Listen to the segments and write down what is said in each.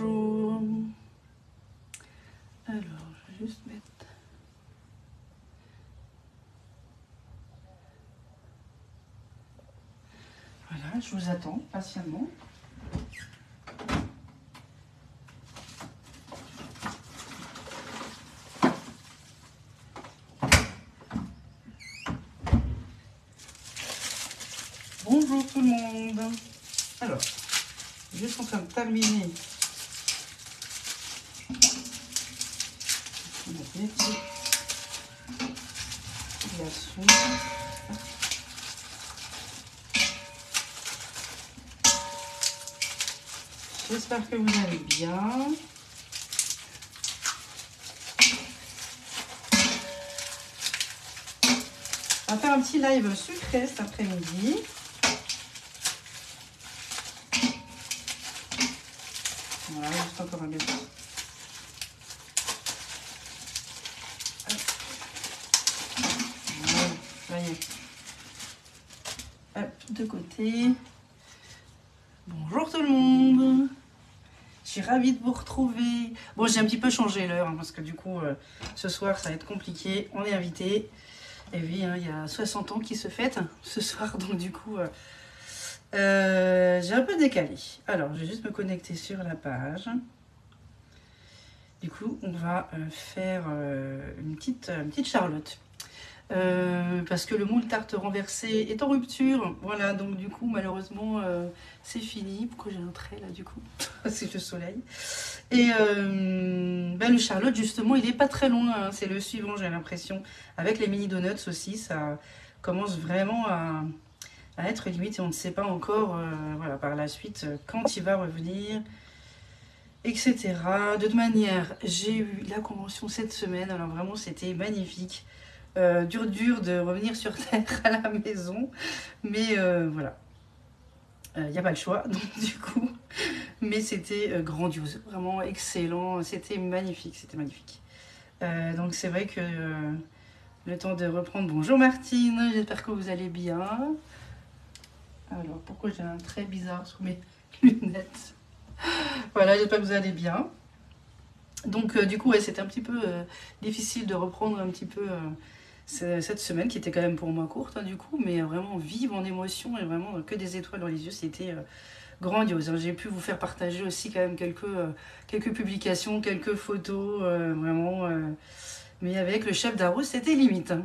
Bonjour. Alors, je vais juste mettre... Voilà, je vous attends patiemment. Bonjour tout le monde. Alors, juste en train de terminer. J'espère que vous allez bien. On va faire un petit live sucré cet après-midi. Voilà, juste encore un. Voilà, Hop, de côté. Bonjour tout le monde. Je suis ravie de vous retrouver. Bon, j'ai un petit peu changé l'heure hein, parce que du coup, euh, ce soir, ça va être compliqué. On est invité. Et oui, hein, il y a 60 ans qui se fêtent ce soir, donc du coup, euh, euh, j'ai un peu décalé. Alors, je vais juste me connecter sur la page. Du coup, on va faire une, petite, une petite charlotte. Euh, parce que le moule tarte renversé est en rupture. Voilà, donc du coup, malheureusement, euh, c'est fini. Pourquoi j'ai un trait là, du coup C'est le soleil. Et euh, ben, le Charlotte, justement, il est pas très loin. Hein. C'est le suivant, j'ai l'impression. Avec les mini donuts aussi, ça commence vraiment à, à être limite et on ne sait pas encore, voilà, par la suite, quand il va revenir etc. De toute manière, j'ai eu la convention cette semaine, alors vraiment c'était magnifique. Euh, dur dur de revenir sur Terre à la maison. Mais euh, voilà. Il euh, n'y a pas le choix, donc du coup. Mais c'était grandiose, vraiment excellent. C'était magnifique, c'était magnifique. donc c'est vrai que le temps de reprendre. Bonjour Martine, j'espère que vous allez bien. Alors pourquoi j'ai un trait bizarre sous mes lunettes? Voilà, j'espère que vous allez bien. Donc du coup, ouais, c'était un petit peu difficile de reprendre un petit peu cette semaine qui était quand même pour moi courte hein, du coup, mais vraiment vive en émotion et vraiment que des étoiles dans les yeux, c'était euh, grandiose. Hein. J'ai pu vous faire partager aussi quand même quelques, euh, quelques publications, quelques photos, euh, vraiment. mais avec le chef d'Arros, c'était limite. Hein.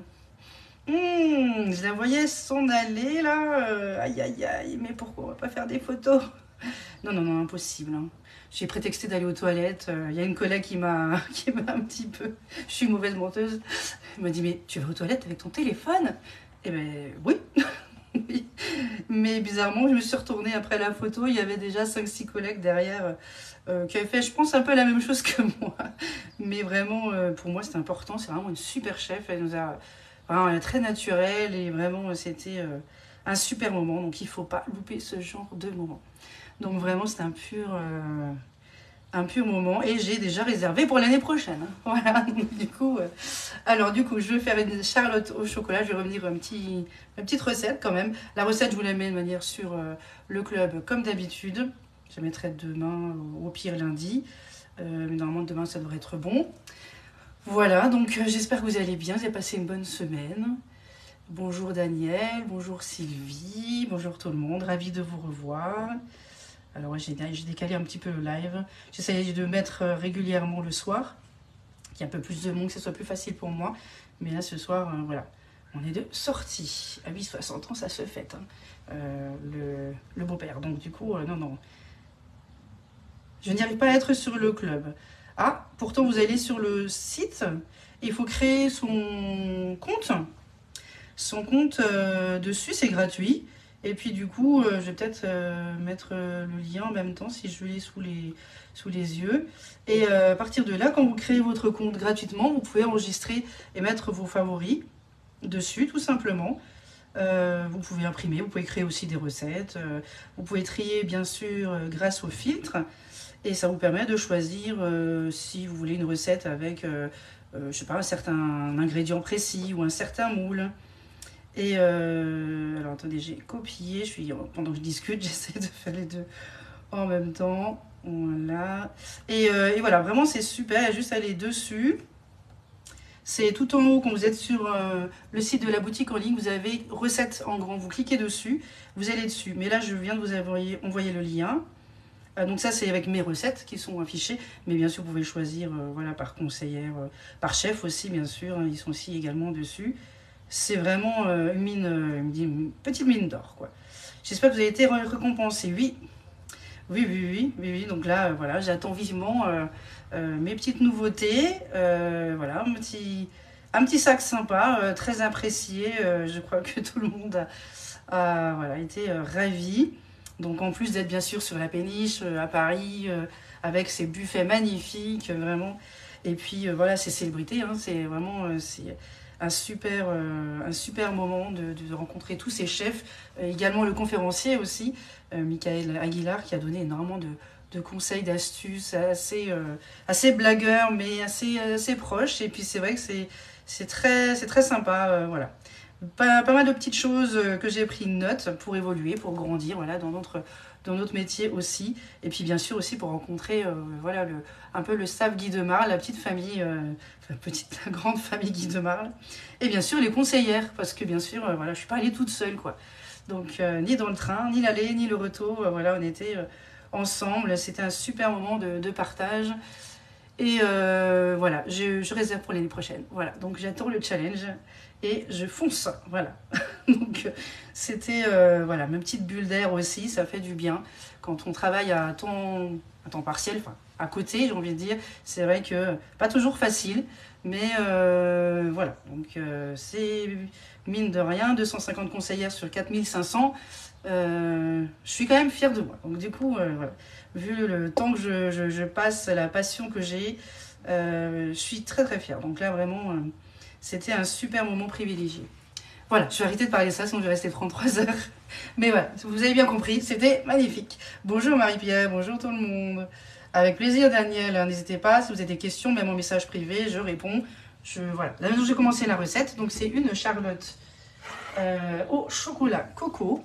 Mmh, je la voyais s'en aller là. aïe aïe aïe, mais pourquoi on va pas faire des photos? Non, non, non, impossible. J'ai prétexté d'aller aux toilettes. Il euh, y a une collègue qui m'a qui m'a un petit peu... Je suis mauvaise menteuse. Elle m'a dit, mais tu vas aux toilettes avec ton téléphone? Eh ben oui. Mais bizarrement, je me suis retournée après la photo. Il y avait déjà 5-6 collègues derrière euh, qui avaient fait, je pense, un peu la même chose que moi. Mais vraiment, euh, pour moi, c'est important. C'est vraiment une super chef. Elle nous a... elle est très naturelle et vraiment, c'était un super moment. Donc, il ne faut pas louper ce genre de moment. Donc vraiment, c'est un pur, euh, un pur moment. Et j'ai déjà réservé pour l'année prochaine. Hein. Voilà, du coup, euh, alors du coup, je vais faire une charlotte au chocolat. Je vais revenir un petit, une petite recette quand même. La recette, je vous la mets de manière sur euh, le club comme d'habitude. Je la mettrai demain, au pire lundi. mais normalement, demain, ça devrait être bon. Voilà, donc j'espère que vous allez bien. Vous avez passé une bonne semaine. Bonjour Daniel, bonjour Sylvie, bonjour tout le monde, ravi de vous revoir. Alors j'ai décalé un petit peu le live. J'essayais de mettre euh, régulièrement le soir, qu'il y ait un peu plus de monde, que ce soit plus facile pour moi. Mais là ce soir, euh, voilà, on est de sortie. À 8, 60 ans, ça se fête, hein. euh, le, beau-père. Donc du coup, non, non. Je n'y arrive pas à être sur le club. Ah, pourtant vous allez sur le site, il faut créer son compte. Son compte dessus, c'est gratuit. Et puis du coup, euh, je vais peut-être euh, mettre euh, le lien en même temps si je l'ai sous les, sous les yeux. Et à partir de là, quand vous créez votre compte gratuitement, vous pouvez enregistrer et mettre vos favoris dessus tout simplement. vous pouvez imprimer, vous pouvez créer aussi des recettes. vous pouvez trier bien sûr grâce au filtre. Et ça vous permet de choisir si vous voulez une recette avec, je sais pas, un certain ingrédient précis ou un certain moule. Et euh, alors attendez, j'ai copié, je suis, pendant que je discute, j'essaie de faire les deux en même temps. Voilà. Et, et voilà, vraiment c'est super, juste aller dessus. C'est tout en haut, quand vous êtes sur euh, le site de la boutique en ligne, vous avez recettes en grand. Vous cliquez dessus, vous allez dessus. Mais là, je viens de vous envoyer, envoyer le lien. Euh, donc ça, c'est avec mes recettes qui sont affichées. Mais bien sûr, vous pouvez choisir euh, voilà, par conseillère, par chef aussi, bien sûr. Hein, ils sont aussi également dessus. C'est vraiment une, mine, une petite mine d'or. quoi. J'espère que vous avez été récompensé. Oui, oui, oui, oui, oui, oui. Donc là, voilà, j'attends vivement euh, mes petites nouveautés. Euh, voilà, un petit, un petit sac sympa, euh, très apprécié. je crois que tout le monde a, voilà, été ravi. Donc en plus d'être bien sûr sur la péniche à Paris, avec ces buffets magnifiques, vraiment. Et puis voilà, ces célébrités, hein, c'est vraiment un super, un super moment de, rencontrer tous ces chefs. également le conférencier aussi, Michael Aguilar, qui a donné énormément de, de conseils, d'astuces, assez, euh, assez blagueur, mais assez, assez proche. Et puis c'est vrai que c'est très, sympa. Euh, voilà. Pas, pas, mal de petites choses euh, que j'ai pris note pour évoluer, pour grandir voilà, dans, notre, dans notre métier aussi. Et puis bien sûr aussi pour rencontrer voilà, le, un peu le staff Guy de Marle, la petite famille, enfin petite, la grande famille Guy de Marle. Et bien sûr les conseillères, parce que bien sûr, voilà, je suis pas allée toute seule. quoi. Donc ni dans le train, ni l'aller, ni le retour. voilà, on était ensemble. C'était un super moment de, partage. Et euh, voilà, je, réserve pour l'année prochaine. Voilà, donc j'attends le challenge et je fonce. Voilà. donc c'était euh, voilà, ma petite bulle d'air aussi, ça fait du bien. Quand on travaille à temps, à temps partiel, enfin à côté, j'ai envie de dire, c'est vrai que pas toujours facile, mais euh, voilà. Donc c'est mine de rien, 250 conseillères sur 4500. Euh, je suis quand même fière de moi. Donc du coup, euh, vu le temps que je, passe, la passion que j'ai, euh, je suis très très fière. Donc là, vraiment, c'était un super moment privilégié. Voilà, je vais arrêter de parler de ça, sinon je vais rester 33 heures. Mais voilà, vous avez bien compris, c'était magnifique. Bonjour Marie-Pierre, bonjour tout le monde. Avec plaisir Daniel, n'hésitez pas, si vous avez des questions, même en message privé, je réponds. Je, voilà, là j'ai commencé la recette, donc c'est une charlotte au chocolat coco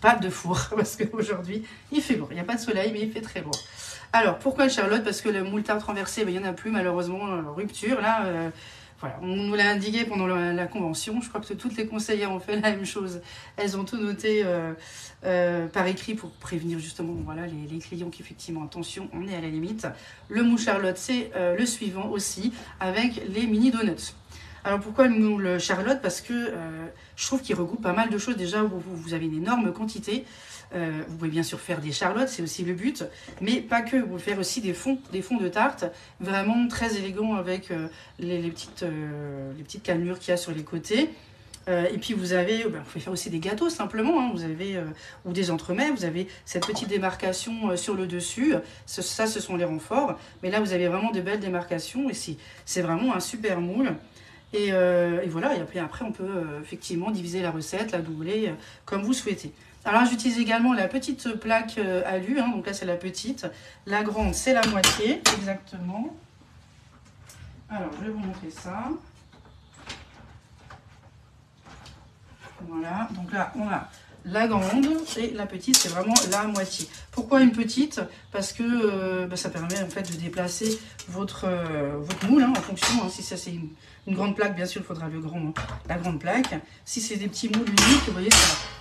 pas de four, parce qu'aujourd'hui, il fait beau. Il n'y a pas de soleil, mais il fait très beau. Alors, pourquoi le Charlotte? Parce que le moutarde renversé, ben, il n'y en a plus, malheureusement, euh, rupture. Là, euh, voilà, on nous l'a indiqué pendant la, convention. Je crois que toutes les conseillères ont fait la même chose. Elles ont tout noté euh, par écrit pour prévenir justement voilà, les, clients qu'effectivement, attention, on est à la limite. Le mou Charlotte, c'est le suivant aussi, avec les mini donuts. Alors pourquoi le Charlotte? Parce que euh, je trouve qu'il regroupe pas mal de choses. Déjà, vous avez une énorme quantité. Euh, vous pouvez bien sûr faire des charlottes, c'est aussi le but, mais pas que. Vous pouvez faire aussi des fonds, des fonds de tarte, vraiment très élégants avec euh, les, petites, les petites qu'il y a sur les côtés. et puis vous avez, ben, vous pouvez faire aussi des gâteaux simplement, hein. vous avez ou des entremets, vous avez cette petite démarcation sur le dessus, ça ce sont les renforts, mais là vous avez vraiment de belles démarcations et c'est vraiment un super moule. Euh, et, voilà, et après, après on peut euh, effectivement diviser la recette, la doubler, euh, comme vous souhaitez. Alors j'utilise également la petite plaque alu, hein, donc là c'est la petite. La grande c'est la moitié, exactement. Alors je vais vous montrer ça. Voilà, donc là on a la grande et la petite c'est vraiment la moitié. Pourquoi une petite? Parce que bah, ça permet en fait de déplacer votre, votre moule hein, en fonction, hein, si ça c'est une une grande plaque, bien sûr, il faudra le grand, la grande plaque. Si c'est des petits moules uniques, vous voyez,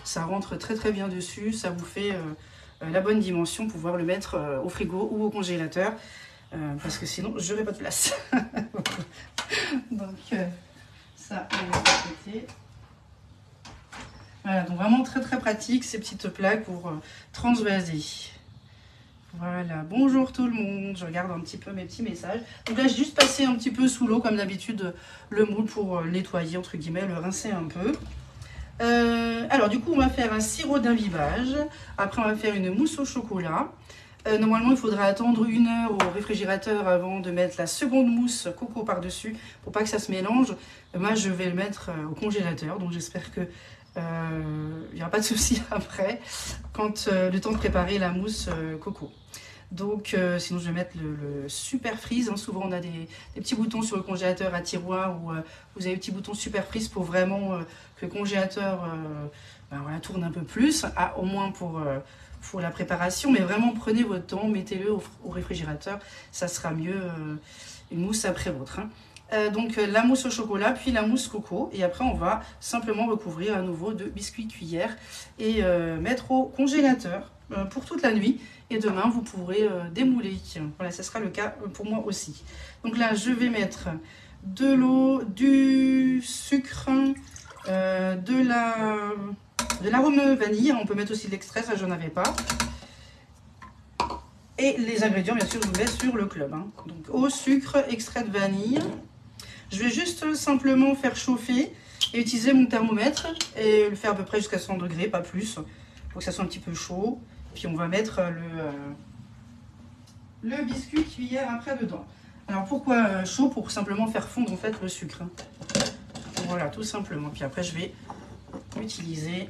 ça, rentre très très bien dessus. Ça vous fait euh, euh, la bonne dimension pour pouvoir le mettre euh, au frigo ou au congélateur. parce que sinon, je n'aurai pas de place. donc, ça, on va. Voilà, donc vraiment très très pratique ces petites plaques pour transvaser. Voilà, bonjour tout le monde. Je regarde un petit peu mes petits messages. Donc là, j'ai juste passé un petit peu sous l'eau, comme d'habitude, le moule pour euh, nettoyer, entre guillemets, le rincer un peu. Euh, alors, du coup, on va faire un sirop d'imbibage. Après, on va faire une mousse au chocolat. Euh, normalement, il faudra attendre une heure au réfrigérateur avant de mettre la seconde mousse coco par-dessus pour pas que ça se mélange. Moi, je vais le mettre au congélateur, donc j'espère que il n'y aura pas de souci après quand le temps de préparer la mousse coco. Donc, euh, sinon, je vais mettre le, super freeze. Hein. Souvent, on a des, petits boutons sur le congélateur à tiroir où euh, vous avez des petits boutons super freeze pour vraiment euh, que le congélateur ben tourne un peu plus, au moins pour, la préparation, mais vraiment prenez votre temps, mettez-le au, réfrigérateur, ça sera mieux euh, une mousse après votre. Hein. Euh, donc la mousse au chocolat, puis la mousse coco, et après on va simplement recouvrir à nouveau de biscuits cuillère et mettre au congélateur pour toute la nuit. Et demain vous pourrez démouler. Voilà, ce sera le cas pour moi aussi. Donc là je vais mettre de l'eau, du sucre, euh, de la de l'arôme vanille. On peut mettre aussi de l'extrait, ça je n'en avais pas. Et les ingrédients, bien sûr, je vous laisse sur le club. Hein. Donc eau, sucre, extrait de vanille. Je vais juste simplement faire chauffer et utiliser mon thermomètre et le faire à peu près jusqu'à 100 degrés, pas plus, pour que ça soit un petit peu chaud. Puis on va mettre le, euh, le biscuit cuillère après dedans. Alors pourquoi euh, chaud? Pour simplement faire fondre en fait le sucre. Hein. Voilà, tout simplement. Puis après, je vais utiliser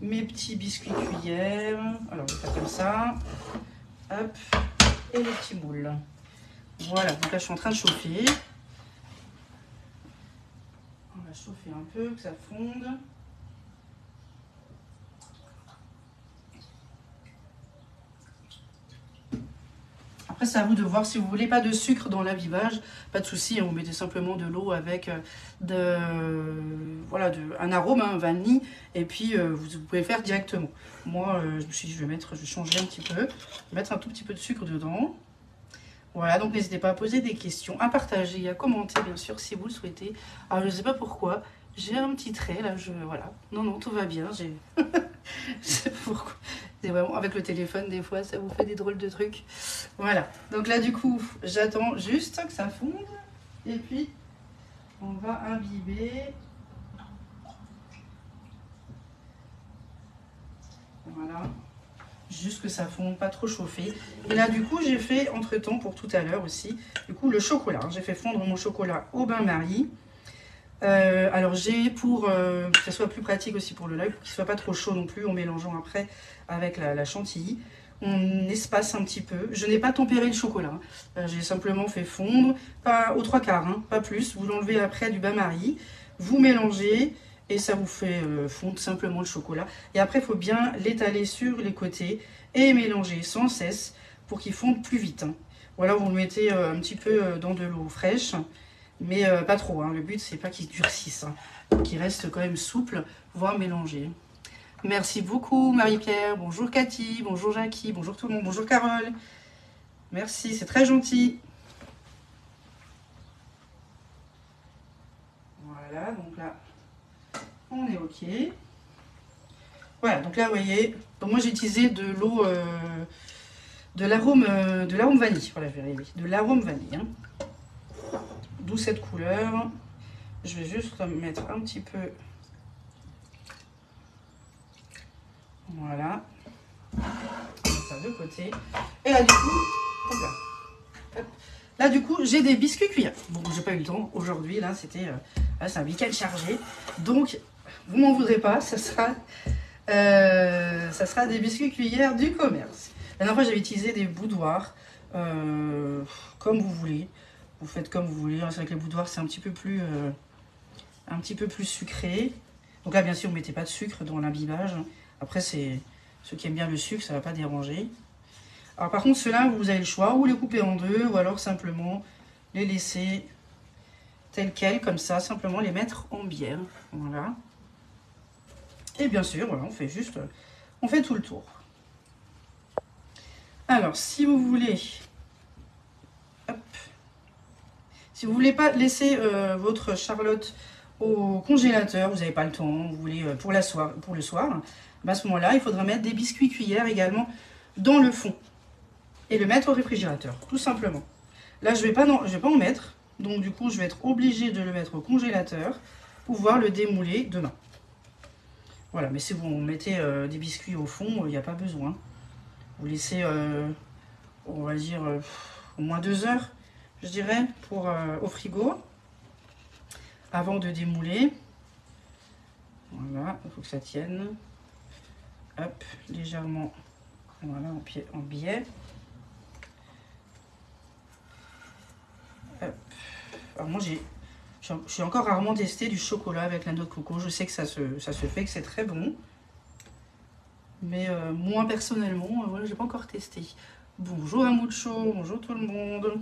mes petits biscuits cuillères. Alors, je vais faire comme ça. Hop. Et les petits moules. Voilà, donc là, je suis en train de chauffer. Chauffer un peu, que ça fonde. Après, c'est à vous de voir si vous voulez pas de sucre dans l'avivage, pas de souci, hein, vous mettez simplement de l'eau avec euh, de, voilà, de, un arôme, un hein, vanille, et puis euh, vous, pouvez faire directement. Moi, euh, je me suis dit, je vais mettre, je vais changer un petit peu, mettre un tout petit peu de sucre dedans. Voilà, donc n'hésitez pas à poser des questions, à partager, à commenter, bien sûr, si vous le souhaitez. Alors, je ne sais pas pourquoi, j'ai un petit trait, là, je, voilà. Non, non, tout va bien, j'ai... pourquoi vraiment avec le téléphone, des fois, ça vous fait des drôles de trucs. Voilà. Donc là, du coup, j'attends juste que ça fonde. Et puis, on va imbiber. Voilà. Juste que ça fonde, pas trop chauffé. Et là, du coup, j'ai fait, entre-temps, pour tout à l'heure aussi, du coup, le chocolat. J'ai fait fondre mon chocolat au bain-marie. Euh, alors j'ai pour euh, que ça soit plus pratique aussi pour le live, pour qu'il soit pas trop chaud non plus en mélangeant après avec la, chantilly. On espace un petit peu. Je n'ai pas tempéré le chocolat. Hein. Euh, j'ai simplement fait fondre, pas aux trois quarts, hein, pas plus. Vous l'enlevez après du bain-marie, vous mélangez et ça vous fait fondre simplement le chocolat. Et après, il faut bien l'étaler sur les côtés et mélanger sans cesse pour qu'il fonde plus vite. Hein. Ou alors vous le mettez un petit peu dans de l'eau fraîche mais euh, pas trop. Hein. Le but, c'est pas qu'il durcisse, hein. qu'il reste quand même souple, voire mélangé. Merci beaucoup Marie-Pierre, bonjour Cathy, bonjour Jackie, bonjour tout le monde, bonjour Carole. Merci, c'est très gentil. Voilà, donc là, on est OK. Voilà, donc là, vous voyez, moi j'ai utilisé de l'eau, euh, de l'arôme euh, de l'arôme vanille. Voilà, je vais arriver. De l'arôme vanille. Hein d'où cette couleur. Je vais juste mettre un petit peu. Voilà. Ça de côté. Et là, du coup, là. du coup, j'ai des biscuits cuillères. Bon, j'ai pas eu le temps aujourd'hui. Là, c'était, euh, c'est un week-end chargé. Donc, vous m'en voudrez pas. Ça sera, euh, ça sera des biscuits cuillères du commerce. La dernière fois, j'avais utilisé des boudoirs, euh, comme vous voulez. Vous faites comme vous voulez. C'est vrai que les boudoirs, c'est un petit peu plus euh, un petit peu plus sucré. Donc là, bien sûr, vous ne mettez pas de sucre dans l'imbibage. Après, c'est ceux qui aiment bien le sucre, ça ne va pas déranger. Alors par contre, ceux-là, vous avez le choix, ou les couper en deux, ou alors simplement les laisser tels quels, comme ça, simplement les mettre en bière. Voilà. Et bien sûr, on fait juste, on fait tout le tour. Alors, si vous voulez si vous voulez pas laisser euh, votre charlotte au congélateur, vous n'avez pas le temps, vous voulez euh, pour, la soir, pour le soir, ben, à ce moment-là, il faudra mettre des biscuits cuillères également dans le fond et le mettre au réfrigérateur, tout simplement. Là, je ne vais, pas vais pas en mettre, donc du coup, je vais être obligée de le mettre au congélateur pour pouvoir le démouler demain. Voilà, mais si vous mettez euh, des biscuits au fond, il n'y a pas besoin. Vous laissez, on va dire, au moins deux heures je dirais, pour, euh, au frigo, avant de démouler. Voilà, il faut que ça tienne. Hop, légèrement, voilà, en, pied, en biais. Alors moi, j'ai, je suis encore rarement testé du chocolat avec la noix de coco. Je sais que ça se, fait, que c'est très bon. Mais euh, moins personnellement, euh, voilà, j'ai pas encore testé. Bonjour à Mucho, bonjour tout le monde.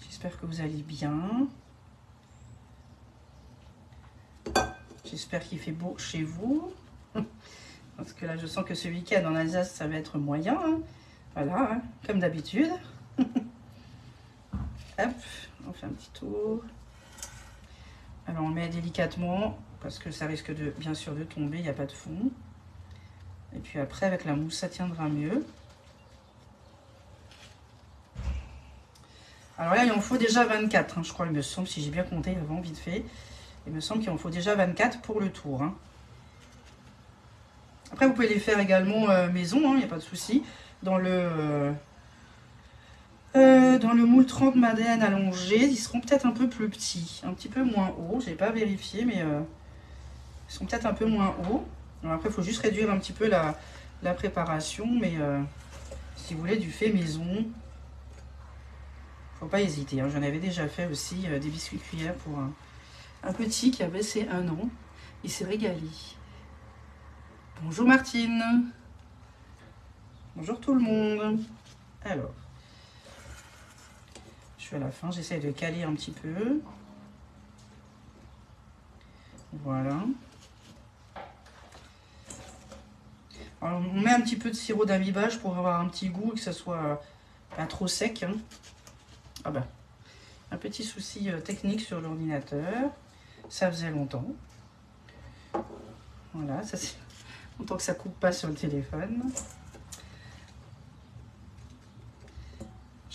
J'espère que vous allez bien. J'espère qu'il fait beau chez vous. Parce que là, je sens que ce week-end en Alsace, ça va être moyen. hein. Voilà, hein, comme d'habitude. On fait un petit tour. Alors, on met délicatement, parce que ça risque de, bien sûr de tomber, il n'y a pas de fond. Et puis après, avec la mousse, ça tiendra mieux. Alors là, il en faut déjà 24, hein, je crois, il me semble, si j'ai bien compté avant, vite fait. Il me semble qu'il en faut déjà 24 pour le tour. hein. Après, vous pouvez les faire également euh, maison, il n'y a pas de souci. Dans le, euh, euh, dans le moule 30 Madeleine allongé, ils seront peut-être un peu plus petits, un petit peu moins hauts. Je n'ai pas vérifié, mais euh, ils sont peut-être un peu moins hauts. Après, il faut juste réduire un petit peu la, préparation, mais euh, si vous voulez du fait maison, faut pas hésiter. hein. J'en avais déjà fait aussi des biscuits cuillères pour un, petit qui avait ses un an. Il s'est régalé. Bonjour Martine. Bonjour tout le monde. Alors, à la fin, j'essaie de caler un petit peu. Voilà. On met un petit peu de sirop d'amibage pour avoir un petit goût et que ça soit pas trop sec. hein. Ah bah, un petit souci euh, technique sur l'ordinateur. Ça faisait longtemps. Voilà, ça c'est longtemps que ça coupe pas sur le téléphone.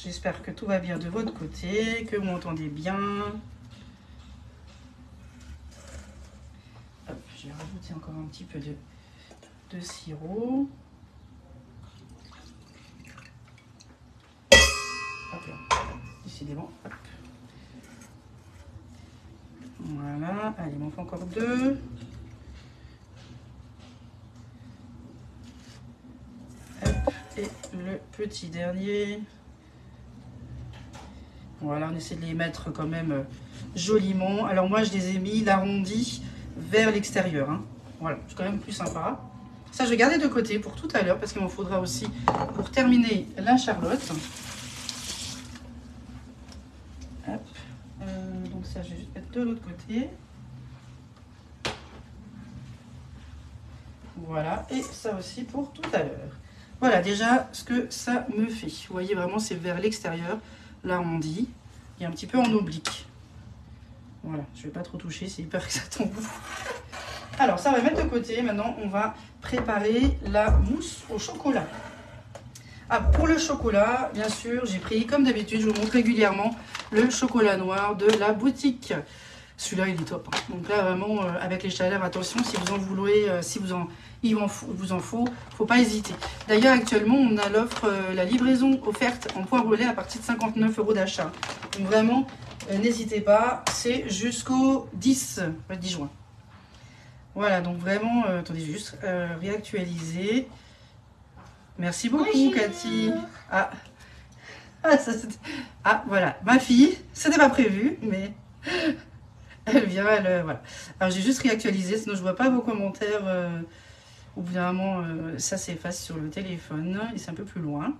J'espère que tout va bien de votre côté, que vous m'entendez bien. Vais rajouter encore un petit peu de, sirop. Hop là, décidément. hop. Voilà, allez, il m'en faut encore deux. Et le petit dernier. Voilà, on essaie de les mettre quand même euh, joliment. Alors moi, je les ai mis l'arrondi vers l'extérieur. hein. Voilà, c'est quand même plus sympa. Ça, je vais garder de côté pour tout à l'heure parce qu'il m'en faudra aussi pour terminer la charlotte. Euh, donc ça, je vais juste mettre de l'autre côté. Voilà, et ça aussi pour tout à l'heure. Voilà déjà ce que ça me fait. Vous voyez vraiment, c'est vers l'extérieur, l'arrondi, et un petit peu en oblique. Voilà, je vais pas trop toucher, c'est hyper que ça tombe. Alors, ça va mettre de côté. Maintenant, on va préparer la mousse au chocolat. Ah, pour le chocolat, bien sûr, j'ai pris, comme d'habitude, je vous montre régulièrement le chocolat noir de la boutique. Celui-là, il est top. hein. Donc là, vraiment, euh, avec les chaleurs, attention, si vous en voulez, euh, si vous en, il en faut- vous en faut, faut pas hésiter. D'ailleurs, actuellement, on a l'offre, euh, la livraison offerte en point relais à partir de 59 euros d'achat. Donc vraiment, euh, n'hésitez pas, c'est jusqu'au 10, ouais, 10 juin. Voilà, donc vraiment, euh, attendez juste, euh, réactualiser. Merci beaucoup, Bonjour. Cathy. Ah. Ah, ça, ah, voilà, ma fille, c'était pas prévu, mais elle vient, elle, voilà. Alors j'ai juste réactualisé, sinon je vois pas vos commentaires. Au bout d'un moment, euh, ça s'efface sur le téléphone et c'est un peu plus loin.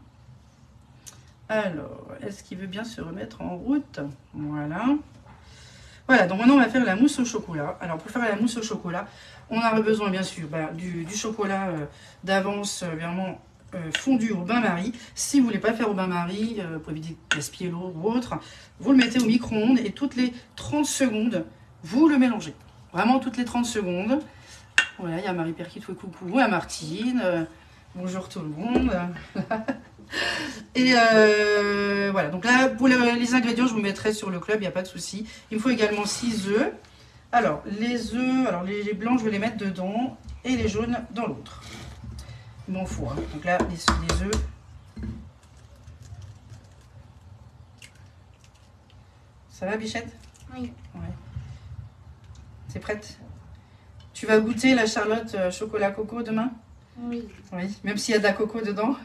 Alors, est-ce qu'il veut bien se remettre en route? Voilà. Voilà, donc maintenant on va faire la mousse au chocolat. Alors pour faire la mousse au chocolat, on a besoin bien sûr bah, du, chocolat euh, d'avance euh, vraiment fondu au bain-marie. Si vous voulez pas faire au bain-marie, pour éviter de gaspiller l'eau ou autre, vous le mettez au micro-ondes et toutes les 30 secondes, vous le mélangez. Vraiment toutes les 30 secondes. Voilà, il y a Marie-Pierre qui te fait coucou, à Martine. euh, bonjour tout le monde. Et euh, voilà, donc là, pour les, les ingrédients, je vous mettrai sur le club, il n'y a pas de souci. Il me faut également 6 œufs. Alors, les œufs, alors les, les blancs, je vais les mettre dedans et les jaunes dans l'autre. Il m'en faut. hein. Donc là, les, les œufs. Ça va, Bichette? Oui. Ouais. C'est prête Tu vas goûter la Charlotte euh, chocolat coco demain? Oui. Oui. Même s'il y a de la coco dedans?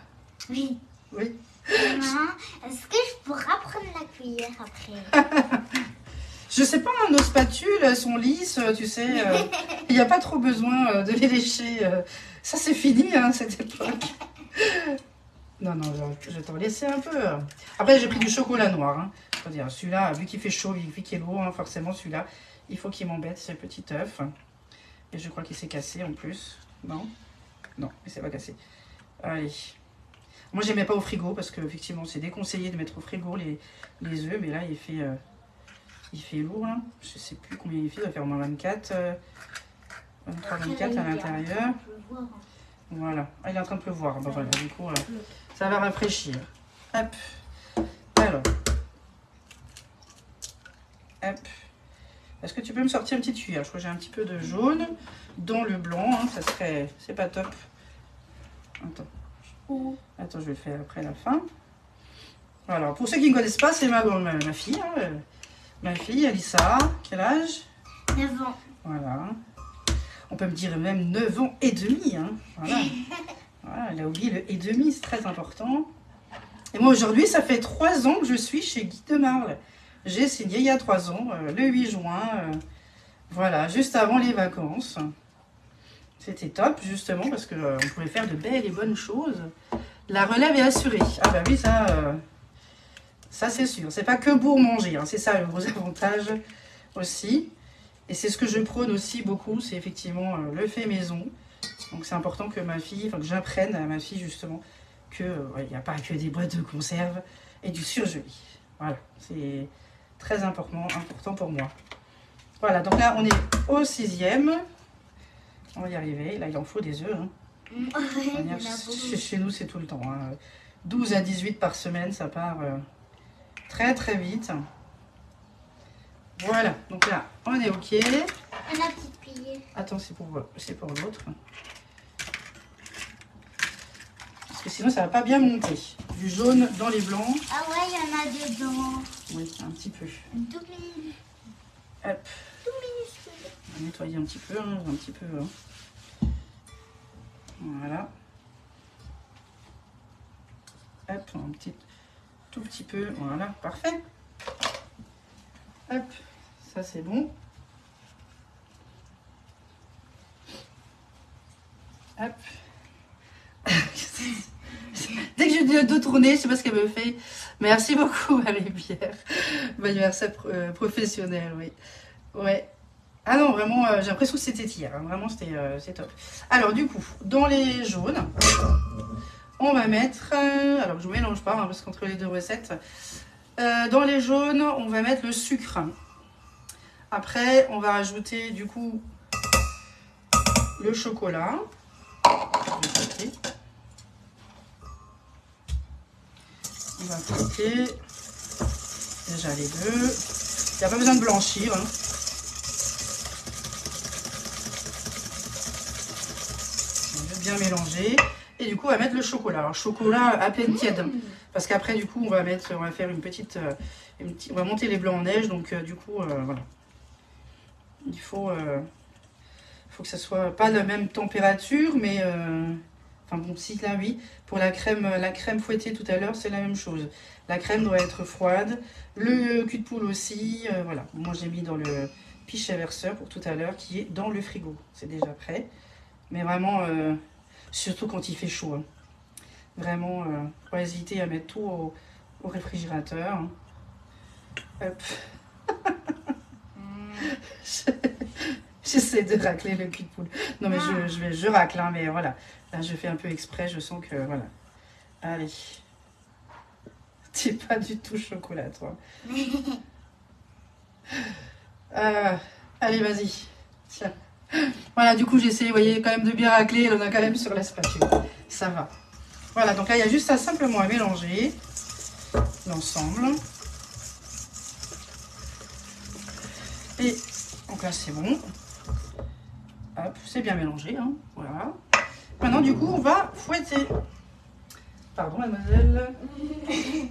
Oui. Oui. Maman, est-ce que je pourrais prendre la cuillère après? Je sais pas, nos spatules sont lisses, tu sais. euh, Il n'y a pas trop besoin euh, de les lécher. euh. Ça, c'est fini, hein, cette époque. Non, non, je vais t'en laisser un peu. Après, j'ai pris du chocolat noir. Hein. Dire, celui-là, vu qu'il fait chaud, vu qu'il est lourd, hein, forcément, celui-là, il faut qu'il m'embête, ce petit œuf. Et je crois qu'il s'est cassé en plus. Non? Non, il s'est pas cassé. Allez. Moi, j'aimais pas au frigo parce que effectivement, c'est déconseillé de mettre au frigo les, les œufs. Mais là, il fait, euh, il fait lourd. Là. Je sais plus combien il fait. Il va faire au moins 24, euh, 23, 24 à l'intérieur. Voilà. Ah, il est en train de pleuvoir. Bah, voilà, du coup, euh, ça va rafraîchir. Hop. Alors. Hop. Est-ce que tu peux me sortir une petite cuillère? Je crois que j'ai un petit peu de jaune dans le blanc. hein, ça serait... C'est pas top. Attends. Attends, je vais le faire après la fin. Alors, pour ceux qui ne connaissent pas, c'est ma, ma, ma fille. hein, euh, ma fille, Alissa. Quel âge? 9 ans. Voilà. On peut me dire même 9 ans et demi. Hein. Voilà. voilà. Elle a oublié le et demi, c'est très important. Et moi, aujourd'hui, ça fait 3 ans que je suis chez Guy de Marle. J'ai signé il y a 3 ans, euh, le 8 juin. euh, voilà, juste avant les vacances. C'était top, justement, parce qu'on pouvait faire de belles et bonnes choses. La relève est assurée. Ah bah oui, ça, euh, ça c'est sûr. C'est pas que pour manger, hein. c'est ça le gros avantage aussi. Et c'est ce que je prône aussi beaucoup, c'est effectivement euh, le fait maison. Donc c'est important que ma fille, enfin que j'apprenne à ma fille justement que euh, ouais, il n'y a pas que des boîtes de conserve et du surgelé. Voilà, c'est très important, important pour moi. Voilà, donc là on est au sixième. On va y arriver. Là il en faut des œufs. hein. Manière, chez, chez nous c'est tout le temps. hein. 12 à 18 par semaine, ça part euh, très très vite. Voilà, donc là on est ok. petite cuillère. Attends, c'est pour, c'est pour l'autre. Parce que sinon, ça va pas bien monter. Du jaune dans les blancs. Ah ouais, il y en a dedans. Oui, un petit peu. Tout. Hop, Tout minuscule. on va nettoyer un petit peu. hein, un petit peu. hein. Voilà. Hop, un petit, tout petit peu. Voilà, parfait. Hop, ça c'est bon. Hop. Dès que dis le dos tourné, je sais pas ce qu'elle me fait. Merci beaucoup, Marie-Pierre. Bon anniversaire euh, professionnel, oui. Ouais. Ah non, vraiment, euh, j'ai l'impression que c'était hier. hein. Vraiment, c'était euh, top. Alors, du coup, dans les jaunes, on va mettre. euh, alors, je ne mélange pas, hein, parce qu'entre les deux recettes. dans les jaunes, on va mettre le sucre. Après, on va rajouter, du coup, le chocolat. On va fouetter déjà les deux. Il n'y a pas besoin de blanchir. hein. On va bien mélanger. Et du coup, on va mettre le chocolat. Alors, chocolat à peine tiède. Parce qu'après, du coup, on va faire une petite, euh, une petite- on va monter les blancs en neige. Donc, euh, du coup, euh, voilà. Il faut, faut que ça soit pas la même température, mais, enfin bon, si là, oui. Pour la crème, la crème fouettée tout à l'heure, c'est la même chose. La crème doit être froide. Le cul de poule aussi. euh, voilà. Moi, j'ai mis dans le pichet verseur pour tout à l'heure, qui est dans le frigo. C'est déjà prêt. Mais vraiment, euh, surtout quand il fait chaud. hein. Vraiment, euh, faut pas hésiter à mettre tout au, au réfrigérateur. hein. Hop. J'essaie de racler le cul de poule. Non, mais je, je, vais, je racle, hein, mais voilà. Là, je fais un peu exprès, je sens que. Voilà. Allez. T'es pas du tout chocolat, toi. Euh, allez, vas-y. Tiens. Voilà, du coup, j'ai essayé, vous voyez, quand même de bien racler. Il en a quand même sur la spatule. Ça va. Voilà, donc là, il y a juste ça simplement à mélanger l'ensemble. Et donc là, c'est bon. Hop, c'est bien mélangé. Hein. Voilà. Maintenant, du coup, on va fouetter. Pardon, mademoiselle.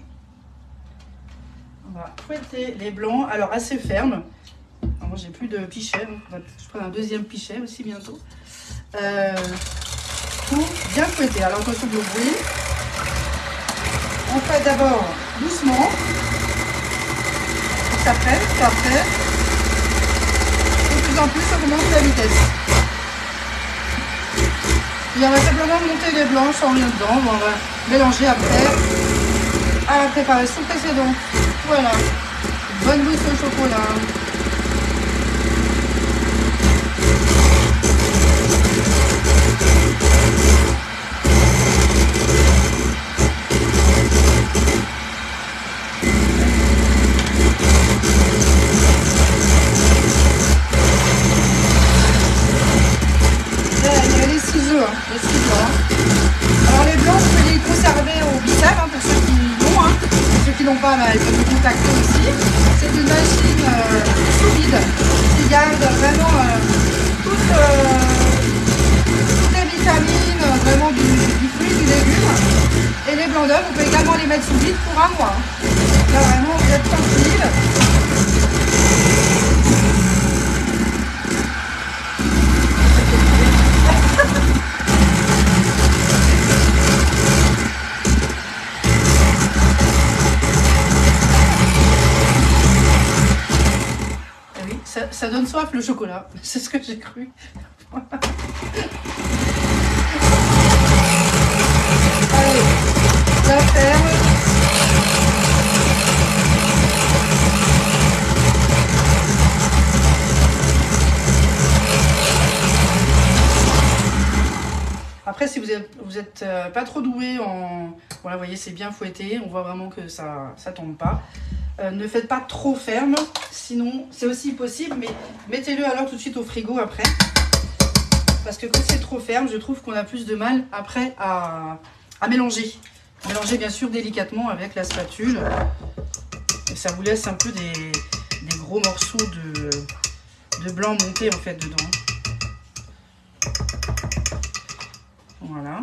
On va fouetter les blancs. Alors, assez ferme. Alors, moi, j'ai plus de pichet. on Je prends un deuxième pichet aussi bientôt. Euh, pour bien fouetter. Alors, attention au bruit. On fait d'abord doucement. Pour que ça. Puis après, plus en plus augmente la vitesse. Et on va simplement monter les blancs sans rien dedans. On va mélanger après à la préparation précédente. Voilà. Bonne mousse au chocolat. Le chocolat. C'est ce que j'ai cru. La ferme. Après, si vous êtes, vous êtes euh, pas trop doué en... Voilà, vous voyez, c'est bien fouetté. On voit vraiment que ça ça tombe pas. Euh, ne faites pas trop ferme, sinon c'est aussi possible, mais mettez-le alors tout de suite au frigo après. Parce que quand c'est trop ferme, je trouve qu'on a plus de mal après à, à mélanger. Mélanger bien sûr délicatement avec la spatule. Et ça vous laisse un peu des, gros morceaux de, de blanc montés en fait dedans. Voilà.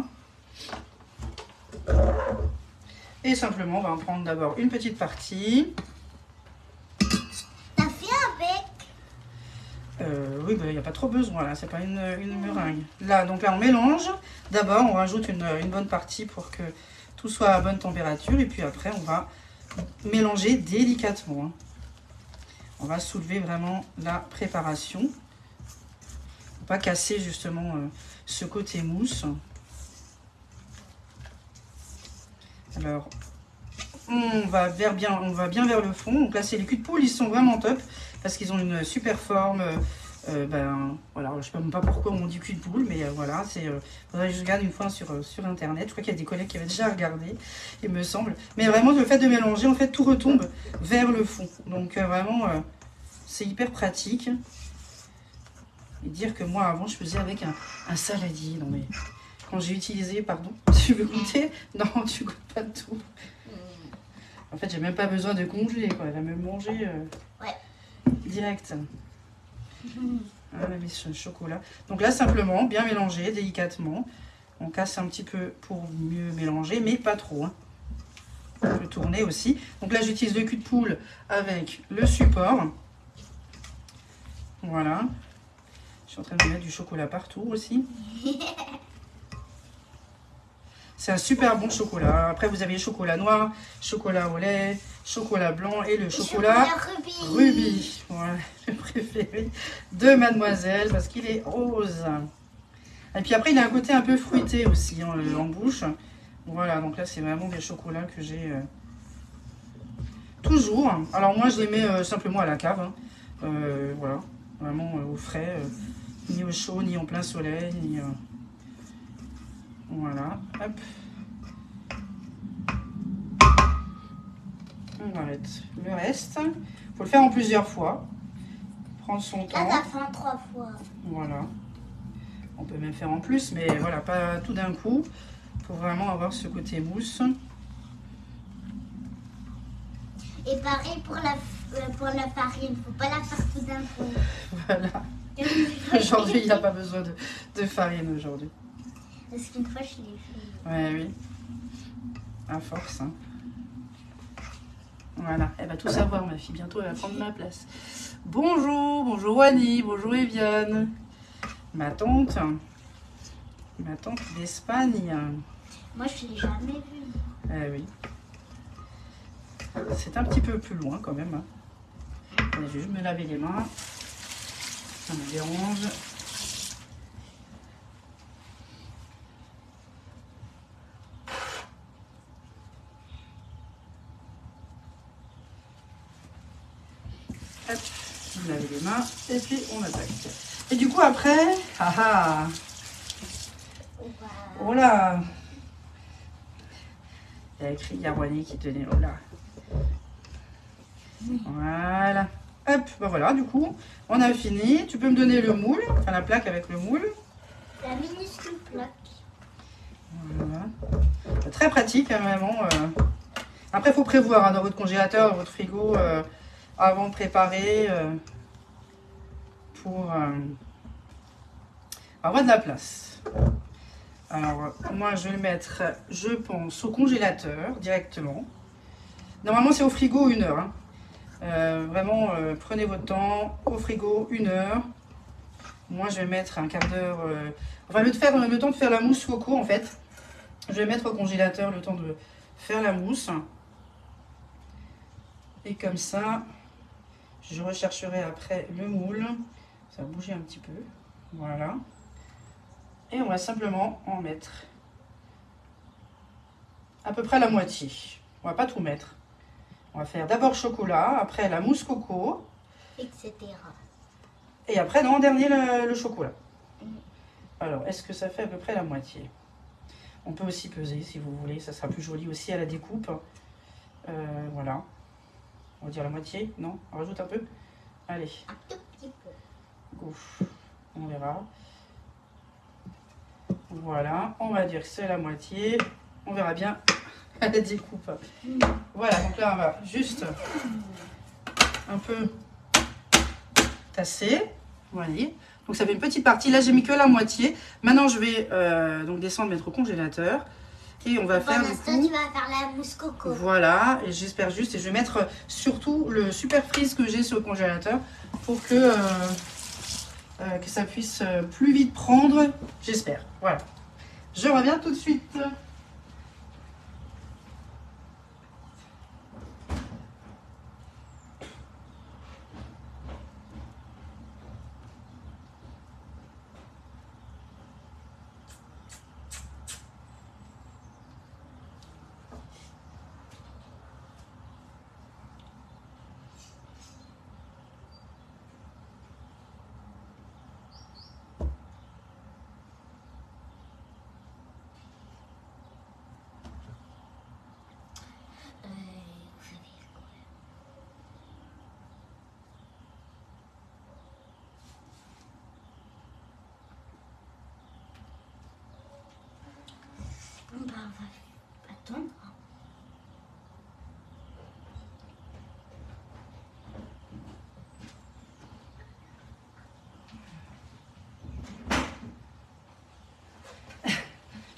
Et simplement, on va en prendre d'abord une petite partie. T'as fait avec Euh, oui, il n'y a pas trop besoin là, c'est pas une, une meringue. Là, donc là, on mélange. D'abord, on rajoute une, une bonne partie pour que tout soit à bonne température. Et puis après, on va mélanger délicatement. hein. On va soulever vraiment la préparation. Pour pas casser justement euh, ce côté mousse. Alors, on va, bien, vers le fond. Donc là, c'est les culs de poule, ils sont vraiment top parce qu'ils ont une super forme. euh, euh, ben, voilà, je ne sais même pas pourquoi on dit cul de poule, mais euh, voilà, c'est. euh, faudrait je regarde une fois sur, internet. Je crois qu'il y a des collègues qui avaient déjà regardé, il me semble. Mais vraiment, le fait de mélanger, en fait, tout retombe vers le fond. Donc vraiment, c'est hyper pratique. Et dire que moi, avant, je faisais avec un, un saladier. Non mais quand j'ai utilisé, pardon, tu veux goûter? Non, tu goûtes pas tout. En fait, j'ai même pas besoin de congeler, quoi. Elle va me manger euh, Ouais. direct. Ah, elle a mis ce chocolat. Donc là, simplement, bien mélanger, délicatement. On casse un petit peu pour mieux mélanger, mais pas trop. hein. On peut tourner aussi. Donc là, j'utilise le cul de poule avec le support. Voilà. Je suis en train de mettre du chocolat partout aussi. C'est un super bon chocolat. Après, vous avez chocolat noir, chocolat au lait, chocolat blanc et le chocolat rubis. rubis. Voilà, le préféré de mademoiselle parce qu'il est rose. Et puis après, il a un côté un peu fruité aussi hein, en bouche. Voilà, donc là, c'est vraiment des chocolats que j'ai euh, toujours. Alors moi, je les mets euh, simplement à la cave. hein. Euh, voilà, vraiment euh, au frais. euh, ni au chaud, ni en plein soleil, ni... Voilà, hop. On arrête le reste. faut le faire en plusieurs fois. Prendre son Là, temps. t'as fait en trois fois. Voilà. On peut même faire en plus, mais voilà, pas tout d'un coup. Pour vraiment avoir ce côté mousse. Et pareil pour la, euh, pour la farine. Faut pas la faire tout d'un coup. Voilà. Aujourd'hui, il n'y a pas besoin de, de farine aujourd'hui. Parce qu'une fois, je l'ai fait. Ouais, oui. À force. hein. Voilà, elle va tout savoir, ma fille. Bientôt, elle va prendre ma place. Bonjour, bonjour Wani, bonjour Eviane. Ma tante, ma tante d'Espagne. Moi, je l'ai jamais vu. Eh oui. C'est un petit peu plus loin quand même. hein. Je vais juste me laver les mains. Ça me dérange. Hop, vous lavez les mains et puis on attaque. Et du coup après, ah ah, oh là, il y a écrit Yarwani qui tenait, oh là. Voilà. Hop, ben voilà, du coup, on a fini. Tu peux me donner le moule, enfin la plaque avec le moule. La minuscule plaque. Voilà. Très pratique, hein, vraiment. euh. Après, il faut prévoir hein, dans votre congélateur, dans votre frigo, euh, avant de préparer euh, pour euh, avoir de la place. Alors, moi, je vais le mettre, je pense, au congélateur directement. Normalement, c'est au frigo une heure. hein. Euh, vraiment, euh, prenez votre temps, au frigo une heure. Moi, je vais mettre un quart d'heure. Enfin, le, de faire, le temps de faire la mousse coco, en fait. Je vais mettre au congélateur le temps de faire la mousse. Et comme ça, je rechercherai après le moule. Ça va bouger un petit peu. Voilà. Et on va simplement en mettre à peu près la moitié. On va pas tout mettre. On va faire d'abord chocolat, après la mousse coco, Etc. et après, non, dernier, le, le chocolat. Alors, est-ce que ça fait à peu près la moitié? On peut aussi peser si vous voulez, ça sera plus joli aussi à la découpe. Euh, voilà. On va dire la moitié, non? On rajoute un peu? Allez, Un tout On verra. Voilà, on va dire que c'est la moitié. On verra bien à la découpe. Voilà, donc là, on va juste un peu tasser. Voilà. Donc ça fait une petite partie. Là, j'ai mis que la moitié. Maintenant, je vais euh, donc descendre, mettre au congélateur. Et on va faire du coup... tu vas faire la mousse coco. Voilà, et j'espère juste, et je vais mettre surtout le super freeze que j'ai sur le congélateur pour que, euh, que ça puisse euh, plus vite prendre, j'espère. Voilà. Je reviens tout de suite.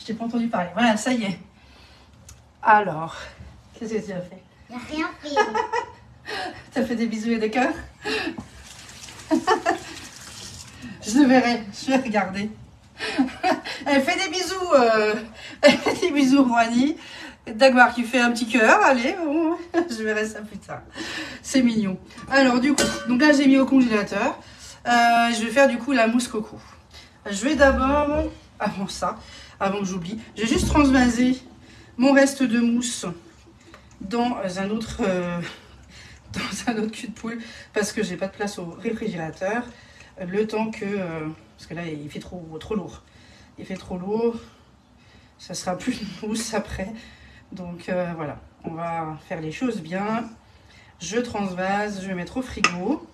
T'ai pas entendu parler. Voilà, ça y est. Alors, qu'est-ce que tu as fait? Il n'y a rien fait. T'as fait des bisous et des cœurs? Je verrai, je vais regarder. Elle fait des bisous, euh, elle fait des bisous Roanie. Dagmar qui fait un petit cœur, allez, bon, je verrai ça plus tard. C'est mignon. Alors du coup, donc là j'ai mis au congélateur. Euh, je vais faire du coup la mousse coco. Je vais d'abord, avant ça, avant que j'oublie, je vais juste transvaser mon reste de mousse dans un autre, euh, dans un autre cul de poule parce que j'ai pas de place au réfrigérateur. Le temps que, euh, parce que là il fait trop, trop lourd. Il fait trop lourd. Ça sera plus de mousse après. Donc euh, voilà, on va faire les choses bien. Je transvase, je vais mettre au frigo.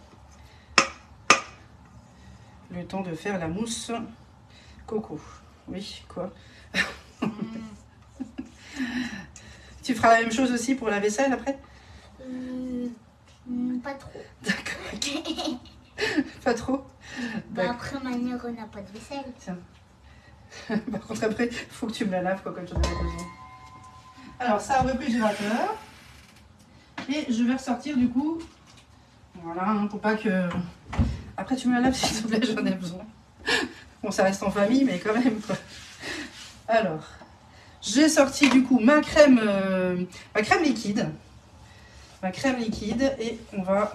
Le temps de faire la mousse coco. Oui, quoi Tu feras la même chose aussi pour la vaisselle après? Euh, hmm, pas trop. D'accord, pas trop? Bah, après, manière, on n'a pas de vaisselle. Tiens. Par contre, après, il faut que tu me la laves quoi, quand tu en as besoin. Alors, ça au réfrigérateur. Et je vais ressortir du coup. Voilà, hein, pour pas que. Après, tu me la laves s'il te plaît, j'en ai besoin. Bon, ça reste en famille, mais quand même quoi. Alors, j'ai sorti du coup ma crème, euh, ma crème liquide. Ma crème liquide et on va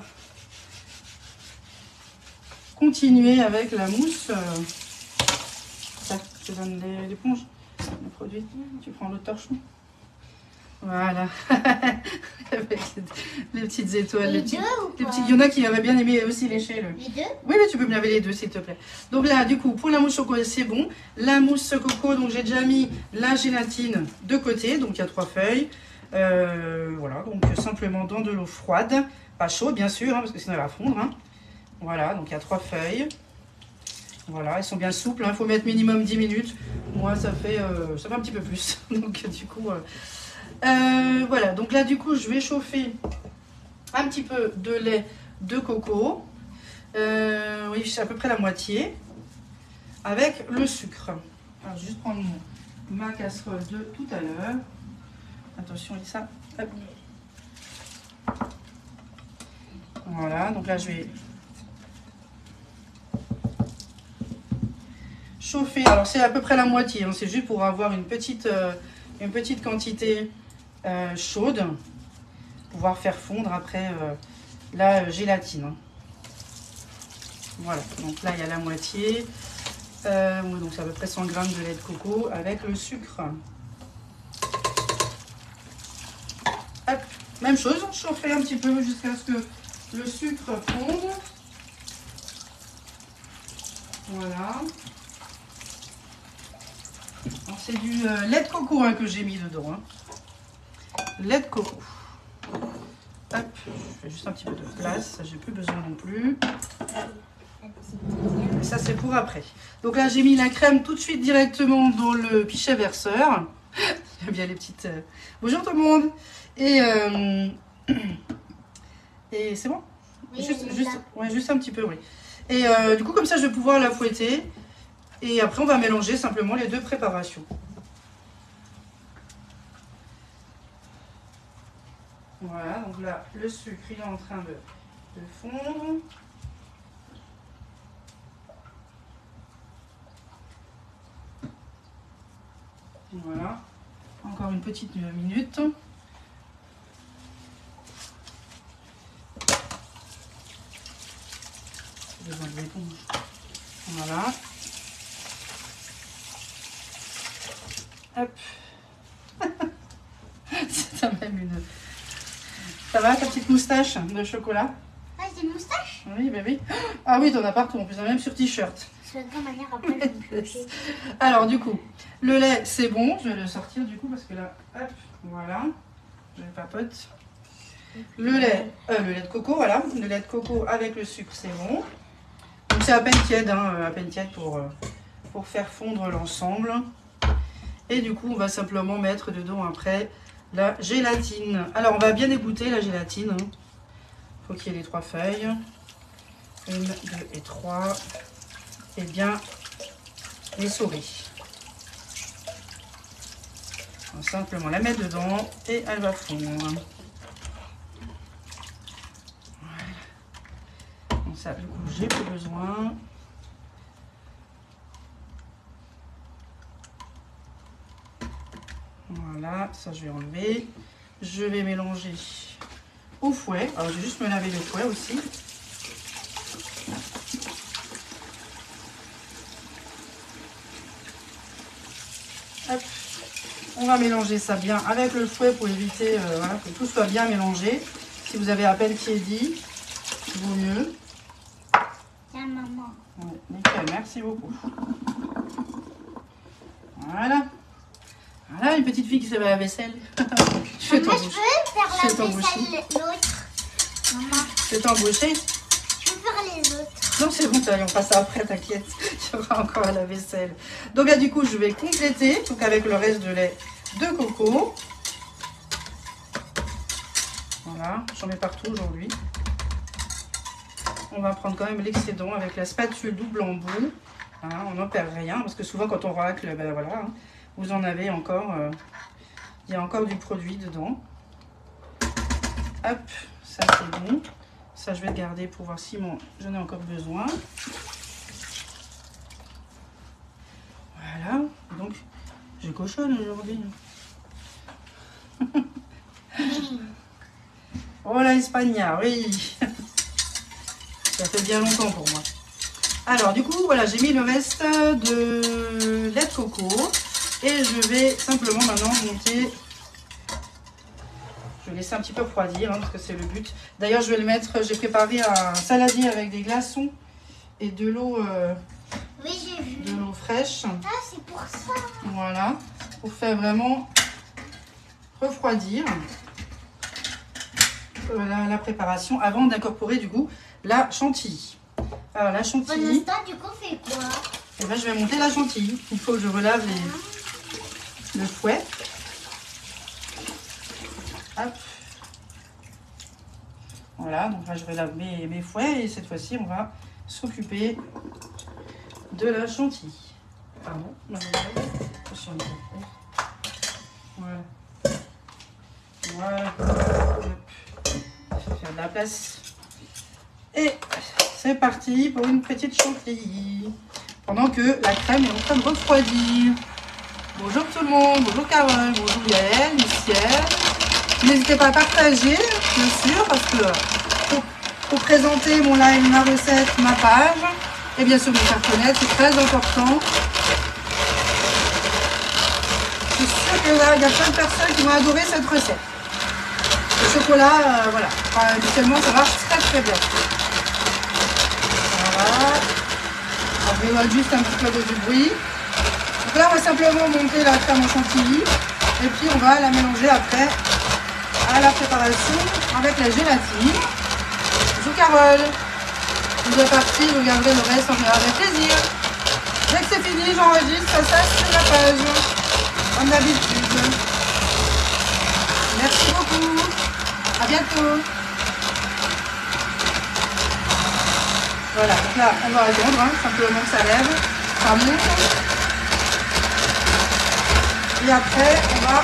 continuer avec la mousse. euh, Ça, je te donne l'éponge, le produit. Tu prends le torchon. Voilà. avec les, petites étoiles. Les Les petits, deux ou les pas petits- Il y en a qui avaient bien aimé aussi lécher le, Les deux oui, mais tu peux me laver les deux, s'il te plaît. Donc là, du coup, pour la mousse chocolat, c'est bon. La mousse coco, donc j'ai déjà mis la gélatine de côté. Donc il y a trois feuilles. Euh, voilà, donc simplement dans de l'eau froide. Pas chaude, bien sûr, hein, parce que sinon elle va fondre. hein. Voilà, donc il y a trois feuilles. Voilà, elles sont bien souples. Il faut mettre minimum 10 minutes. Moi, ça fait, euh, ça fait un petit peu plus. donc du coup, euh, euh, voilà. Donc là, du coup, je vais chauffer un petit peu de lait de coco. Euh, oui, c'est à peu près la moitié. Avec le sucre. Alors, je vais juste prendre ma casserole de tout à l'heure. Attention, Lisa. Hop. Voilà, donc là, je vais chauffer. Alors, c'est à peu près la moitié. hein, C'est juste pour avoir une petite, euh, une petite quantité euh, chaude. Pouvoir faire fondre après euh, la gélatine. hein. Voilà, donc là il y a la moitié. Euh, donc c'est à peu près 100 g de lait de coco avec le sucre. Même chose, chauffer un petit peu jusqu'à ce que le sucre fonde. Voilà. C'est du euh, lait de coco hein, que j'ai mis dedans. hein. Lait de coco. Hop, je fais juste un petit peu de place, ça j'ai plus besoin non plus. Et ça c'est pour après. Donc là j'ai mis la crème tout de suite directement dans le pichet verseur. J'aime bien les petites. euh, Bonjour tout le monde. Et euh, et c'est bon? Oui, ouais, juste un petit peu, oui. Et euh, du coup comme ça je vais pouvoir la fouetter. Et après on va mélanger simplement les deux préparations. Voilà, donc là le sucre il est en train de, fondre. Voilà. Encore une petite minute. Voilà. Hop. C'est même une. Ça va ta petite moustache de chocolat? Ah, c'est une moustache? Oui, bah oui. Ah oui, t'en as partout, en plus, même sur t-shirt. Alors du coup, le lait c'est bon, je vais le sortir du coup parce que là, hop, voilà, je papote. Le lait, euh, le lait de coco, voilà, le lait de coco avec le sucre c'est bon. Donc c'est à peine tiède, hein, à peine tiède pour, euh, pour faire fondre l'ensemble. Et du coup on va simplement mettre dedans après la gélatine. Alors on va bien égoutter la gélatine. hein. Faut qu'il y ait les trois feuilles. Une, deux et trois. Et bien les souris. On va simplement la mettre dedans et elle va fondre. Voilà. Donc ça, du coup, j'ai plus besoin. Voilà, ça je vais enlever. Je vais mélanger au fouet. Alors je vais juste me laver le fouet aussi. Hop. On va mélanger ça bien avec le fouet pour éviter euh, voilà, que tout soit bien mélangé. Si vous avez à peine dit, vaut mieux. Tiens, maman. Ouais, nickel, merci beaucoup. Voilà. Voilà, une petite fille qui sait faire la vaisselle. je fais je peux faire la vaisselle l'autre Je vais t'embaucher. je peux faire les autres. Non, c'est bon, ça, on passe après, t'inquiète. Il y aura encore la vaisselle. Donc là, du coup, je vais compléter donc avec le reste de lait de coco. Voilà, j'en mets partout aujourd'hui. On va prendre quand même l'excédent avec la spatule double embout. Hein, on n'en perd rien parce que souvent quand on racle, ben voilà, hein, vous en avez encore. euh, Il y a encore du produit dedans. Hop, ça c'est bon. Ça, je vais le garder pour voir si j'en ai encore besoin. Voilà. Donc, je cochonne aujourd'hui. oh la Espagna, oui. Ça fait bien longtemps pour moi. Alors, du coup, voilà, j'ai mis le reste de lait de coco. Et je vais simplement maintenant monter... Je vais laisser un petit peu refroidir, hein, parce que c'est le but. D'ailleurs, je vais le mettre... J'ai préparé un saladier avec des glaçons et de l'eau euh, Oui, de l'eau fraîche. Ah, c'est pour ça. Voilà, pour faire vraiment refroidir la préparation avant d'incorporer du coup la chantilly. Alors la Pour chantilly, l'instant, du coup, fait quoi? Eh ben, je vais monter la chantilly. Il faut que je relave les- le fouet. Voilà, donc là je relave mes, mes fouets et cette fois-ci on va s'occuper de la chantilly. Pardon, Voilà. Vais faire de la place. Et c'est parti pour une petite chantilly. Pendant que la crème est en train de refroidir. Bonjour tout le monde, bonjour Carole, bonjour Yael, Lucienne. N'hésitez pas à partager, bien sûr, parce que pour, présenter mon live, ma recette, ma page, et bien sûr me faire connaître, c'est très important. Je suis sûre que là, il y a plein de personnes qui vont adorer cette recette. Le chocolat, euh, voilà, enfin, habituellement ça marche très très bien. Voilà. Alors, je vais mettre juste un petit peu de bruit. Donc là, on va simplement monter la crème en chantilly. Et puis, on va la mélanger après à la préparation avec la gélatine. Bonjour Carole. Vous êtes parti, vous garderez le reste, on verra avec plaisir. Dès que c'est fini, j'enregistre ça sur la page. Comme d'habitude. Merci beaucoup. À bientôt. Voilà, donc là, on va attendre, hein, simplement que ça lève, ça monte. Et après, on va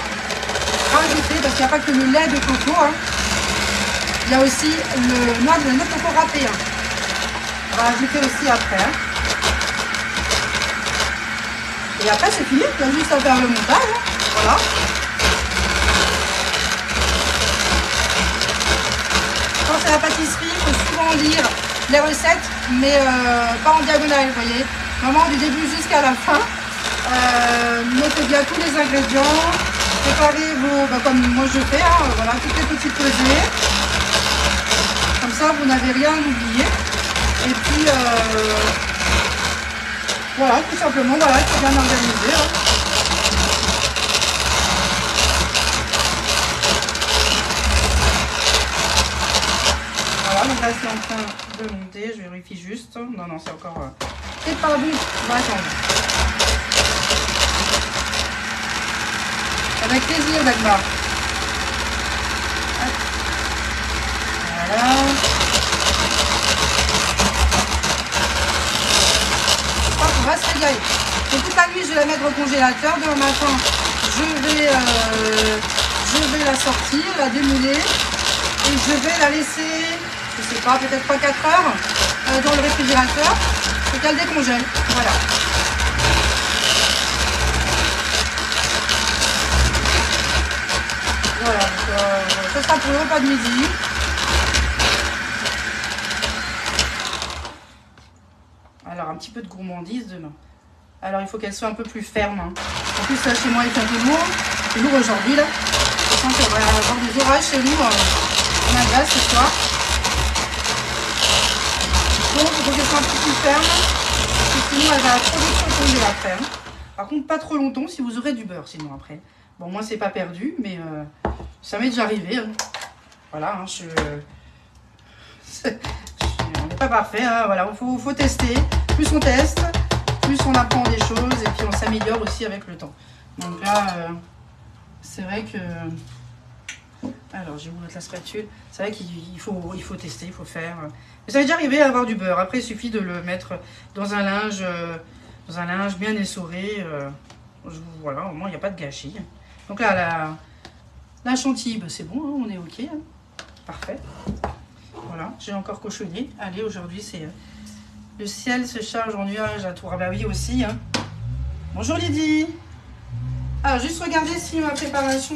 rajouter, parce qu'il n'y a pas que le lait de coco, hein, il y a aussi le noix de, noix de coco râpé. hein. On va rajouter aussi après. hein. Et après, c'est fini, il y a juste à faire le montage. Voilà. Quand c'est la pâtisserie, il faut souvent lire les recettes, mais euh, pas en diagonale, vous voyez. Vraiment du début jusqu'à la fin. Euh, notez bien tous les ingrédients. Préparez vos, bah, comme moi je fais, hein, voilà, toutes les petites pesées. Comme ça, vous n'avez rien oublié. Et puis, euh, voilà, tout simplement, voilà, c'est bien organisé. hein. Voilà, donc là c'est en train de monter, je vérifie juste. Non, non, c'est encore... euh, C'est pas bon, on va attendre. Avec plaisir, Dagmar. Hop. Voilà. Crois qu'on va se régaler. Donc toute la nuit, je vais la mettre au congélateur. Demain matin, je vais, euh, je vais la sortir, la démouler. Et je vais la laisser, je sais pas, peut-être 3-4 heures euh, dans le réfrigérateur et qu'elle décongèle. Voilà. Voilà, donc, ce sera pour le repas de midi. Alors, un petit peu de gourmandise demain. Alors, il faut qu'elle soit un peu plus ferme. hein. En plus, là, chez moi, il fait un peu lourd. C'est lourd aujourd'hui, là. Je sens qu'il va avoir des orages chez nous euh, en Alsace ce soir. Donc, il faut qu'elle soit un peu plus ferme. Parce que sinon, elle va trop vite tomber après. hein. Par contre, pas trop longtemps si vous aurez du beurre, sinon après. Bon, moi, c'est pas perdu, mais euh, ça m'est déjà arrivé. hein. Voilà, hein, je... On n'est pas parfait, hein, voilà, il faut, faut tester. Plus on teste, plus on apprend des choses et puis on s'améliore aussi avec le temps. Donc là, euh, c'est vrai que... Alors, j'ai oublié la spatule. C'est vrai qu'il il faut, il faut tester, il faut faire. Mais ça m'est déjà arrivé à avoir du beurre. Après, il suffit de le mettre dans un linge, euh, dans un linge bien essoré. euh, voilà, au moins, il n'y a pas de gâchis. Donc là, la, la chantilly, bah, c'est bon, hein, on est OK. hein. Parfait. Voilà, j'ai encore cochonné. Allez, aujourd'hui, c'est... euh, le ciel se charge en nuages à tour. Ah bah oui, aussi. Hein. Bonjour Lydie. Alors, juste regarder si ma préparation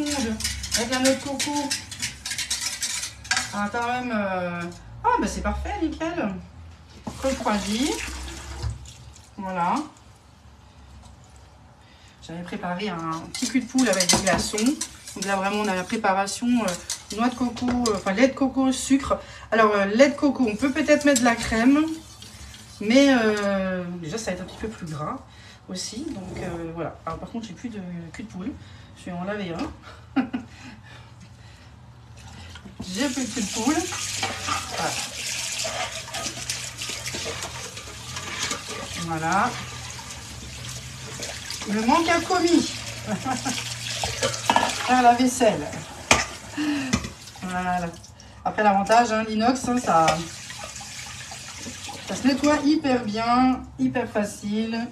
avec la noix coco a quand même... Ah, bah c'est parfait, nickel. Refroidi. Voilà. J'avais préparé un petit cul de poule avec des glaçons. Donc là, vraiment, on a la préparation euh, noix de coco, euh, enfin lait de coco, sucre. Alors, euh, lait de coco, on peut peut-être mettre de la crème. Mais déjà, ça va être un petit peu plus gras aussi. Donc voilà. Alors par contre, j'ai plus de cul de poule. Je vais en laver un. j'ai plus de cul de poule. Voilà. Voilà. Le manque a commis. La vaisselle. Voilà. Après l'avantage, hein, l'inox, hein, ça, ça se nettoie hyper bien, hyper facile.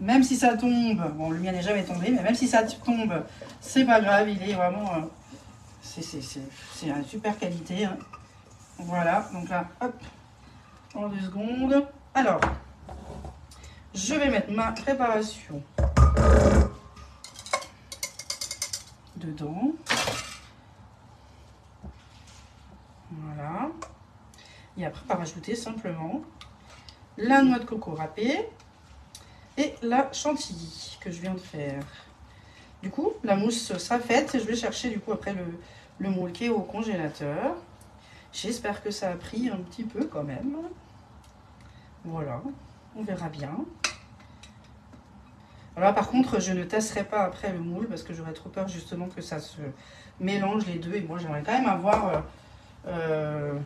Même si ça tombe, bon le mien n'est jamais tombé, mais même si ça tombe, c'est pas grave, il est vraiment... euh, c'est une super qualité. hein. Voilà, donc là, hop, en deux secondes. Alors, je vais mettre ma préparation dedans. Voilà. Et après, on va rajouter simplement la noix de coco râpée et la chantilly que je viens de faire. Du coup, la mousse sera faite je vais chercher du coup après le, le au congélateur. J'espère que ça a pris un petit peu quand même. Voilà, on verra bien. Alors par contre, je ne testerai pas après le moule parce que j'aurais trop peur justement que ça se mélange les deux. Et moi, j'aimerais quand même avoir euh, euh,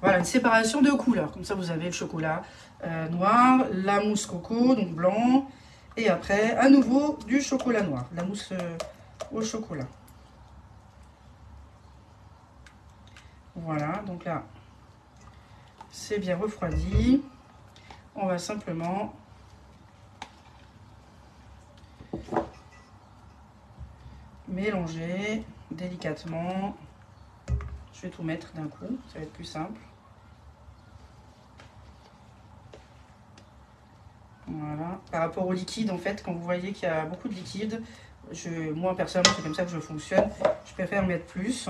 voilà, une séparation de couleurs. Comme ça, vous avez le chocolat euh, noir, la mousse coco, donc blanc. Et après, à nouveau, du chocolat noir, la mousse au chocolat. Voilà, donc là, c'est bien refroidi. On va simplement mélanger délicatement. Je vais tout mettre d'un coup, ça va être plus simple. Voilà. Par rapport au liquide, en fait, quand vous voyez qu'il y a beaucoup de liquide, je, moi personnellement, c'est comme ça que je fonctionne. Je préfère mettre plus.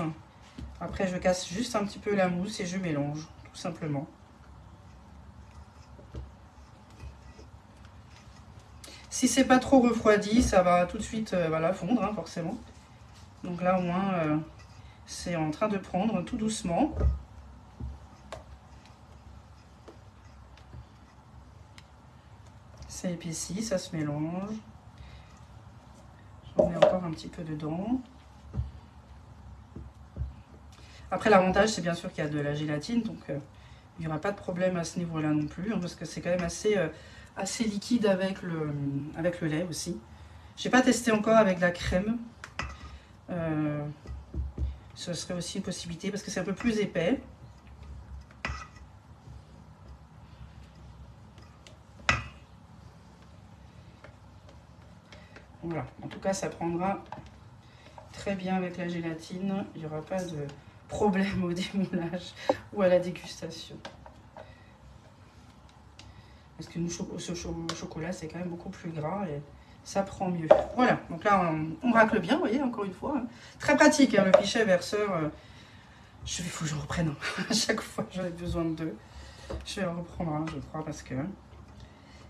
Après, je casse juste un petit peu la mousse et je mélange, tout simplement. Si c'est pas trop refroidi, ça va tout de suite euh, voilà, fondre, hein, forcément. Donc là, au moins, euh, c'est en train de prendre tout doucement. Ça épaissit, ça se mélange. J'en mets encore un petit peu dedans. Après, l'avantage, c'est bien sûr qu'il y a de la gélatine, donc euh, il n'y aura pas de problème à ce niveau-là non plus, hein, parce que c'est quand même assez, assez liquide avec le, lait aussi. J'ai pas testé encore avec la crème. Euh, ce serait aussi une possibilité parce que c'est un peu plus épais. Voilà, en tout cas ça prendra très bien avec la gélatine. Il n'y aura pas de problème au démoulage ou à la dégustation. Parce que ce cho- chocolat c'est quand même beaucoup plus gras et ça prend mieux. Voilà, donc là on, racle bien, vous voyez, encore une fois. hein. Très pratique, hein, le pichet verseur. euh, je vais, faut que je reprenne. hein. à chaque fois j'en ai besoin de deux. Je vais en reprendre un, je crois, parce que.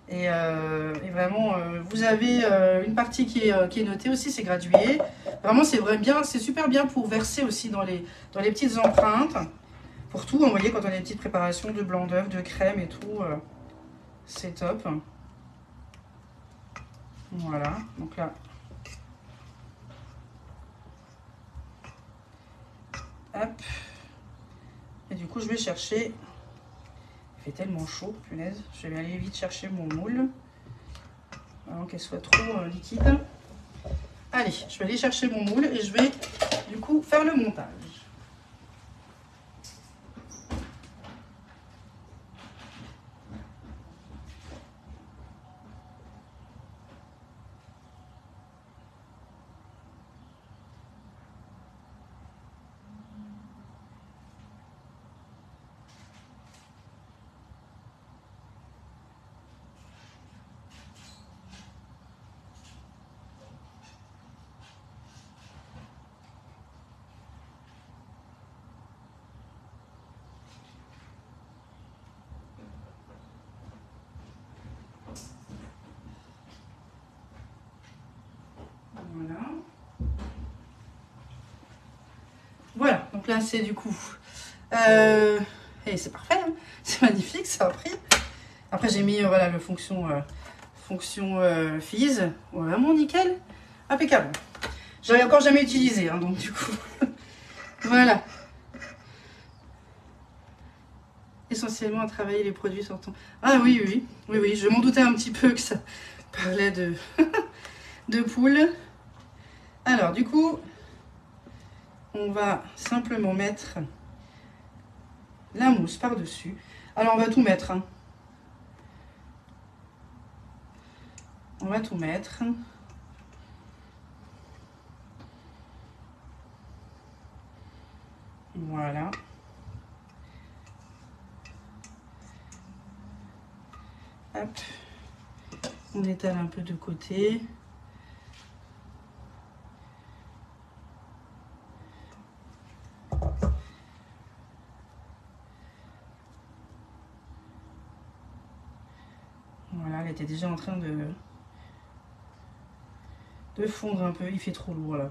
Et, euh, et vraiment, euh, vous avez une partie qui est, notée aussi, c'est gradué. Vraiment, c'est vrai bien, c'est super bien pour verser aussi dans les, dans les petites empreintes. Pour tout, hein, vous voyez, quand on a des petites préparations de blanc d'œuf, de crème et tout, c'est top. Voilà, donc là. Hop. Et du coup, je vais chercher. Il fait tellement chaud, punaise. Je vais aller vite chercher mon moule. Avant qu'elle soit trop euh, liquide. Allez, je vais aller chercher mon moule et je vais du coup faire le montage. C'est du coup. Euh, et c'est parfait, hein. c'est magnifique, ça a pris. Après j'ai mis euh, voilà, le fonction, euh, fonction Fizz. Vraiment nickel, impeccable. J'avais encore jamais utilisé, hein, donc du coup. voilà. Essentiellement à travailler les produits sortants. Ah oui, oui, oui, oui, oui, je m'en doutais un petit peu que ça parlait de, de poule. Alors, du coup, on va simplement mettre la mousse par-dessus. Alors, on va tout mettre. hein. On va tout mettre. Voilà. Hop. On étale un peu de côté. Voilà, elle était déjà en train de, de fondre un peu. Il fait trop lourd là.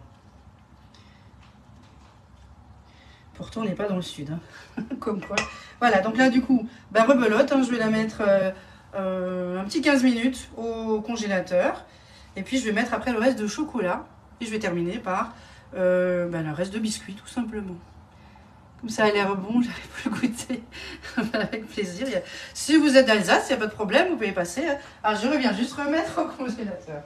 Pourtant, on n'est pas dans le sud. hein. Comme quoi. Voilà, donc là, du coup, bah, rebelote. hein, je vais la mettre euh, euh, un petit 15 minutes au congélateur. Et puis, je vais mettre après le reste de chocolat. Et je vais terminer par euh, bah, le reste de biscuits, tout simplement. Ça a l'air bon, j'arrive plus le goûter. Avec plaisir. A- Si vous êtes d'Alsace, il n'y a pas de problème, vous pouvez passer. Alors, je reviens juste remettre au congélateur.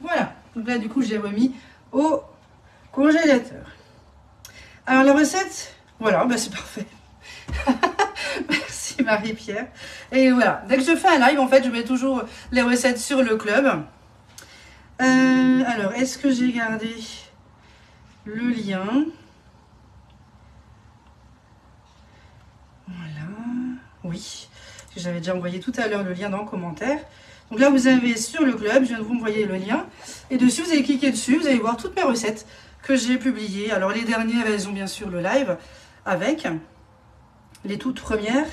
Voilà, là du coup j'ai remis au congélateur. Alors la recette, voilà, bah, c'est parfait. Merci Marie-Pierre. Et voilà, dès que je fais un live, en fait, je mets toujours les recettes sur le club. Euh, alors, est-ce que j'ai gardé le lien? Voilà, oui. J'avais déjà envoyé tout à l'heure le lien dans le commentaire. Donc là, vous avez sur le club, je viens de vous envoyer le lien. Et dessus, vous allez cliquer dessus, vous allez voir toutes mes recettes que j'ai publiées. Alors les dernières, elles ont bien sûr le live avec. Les toutes premières,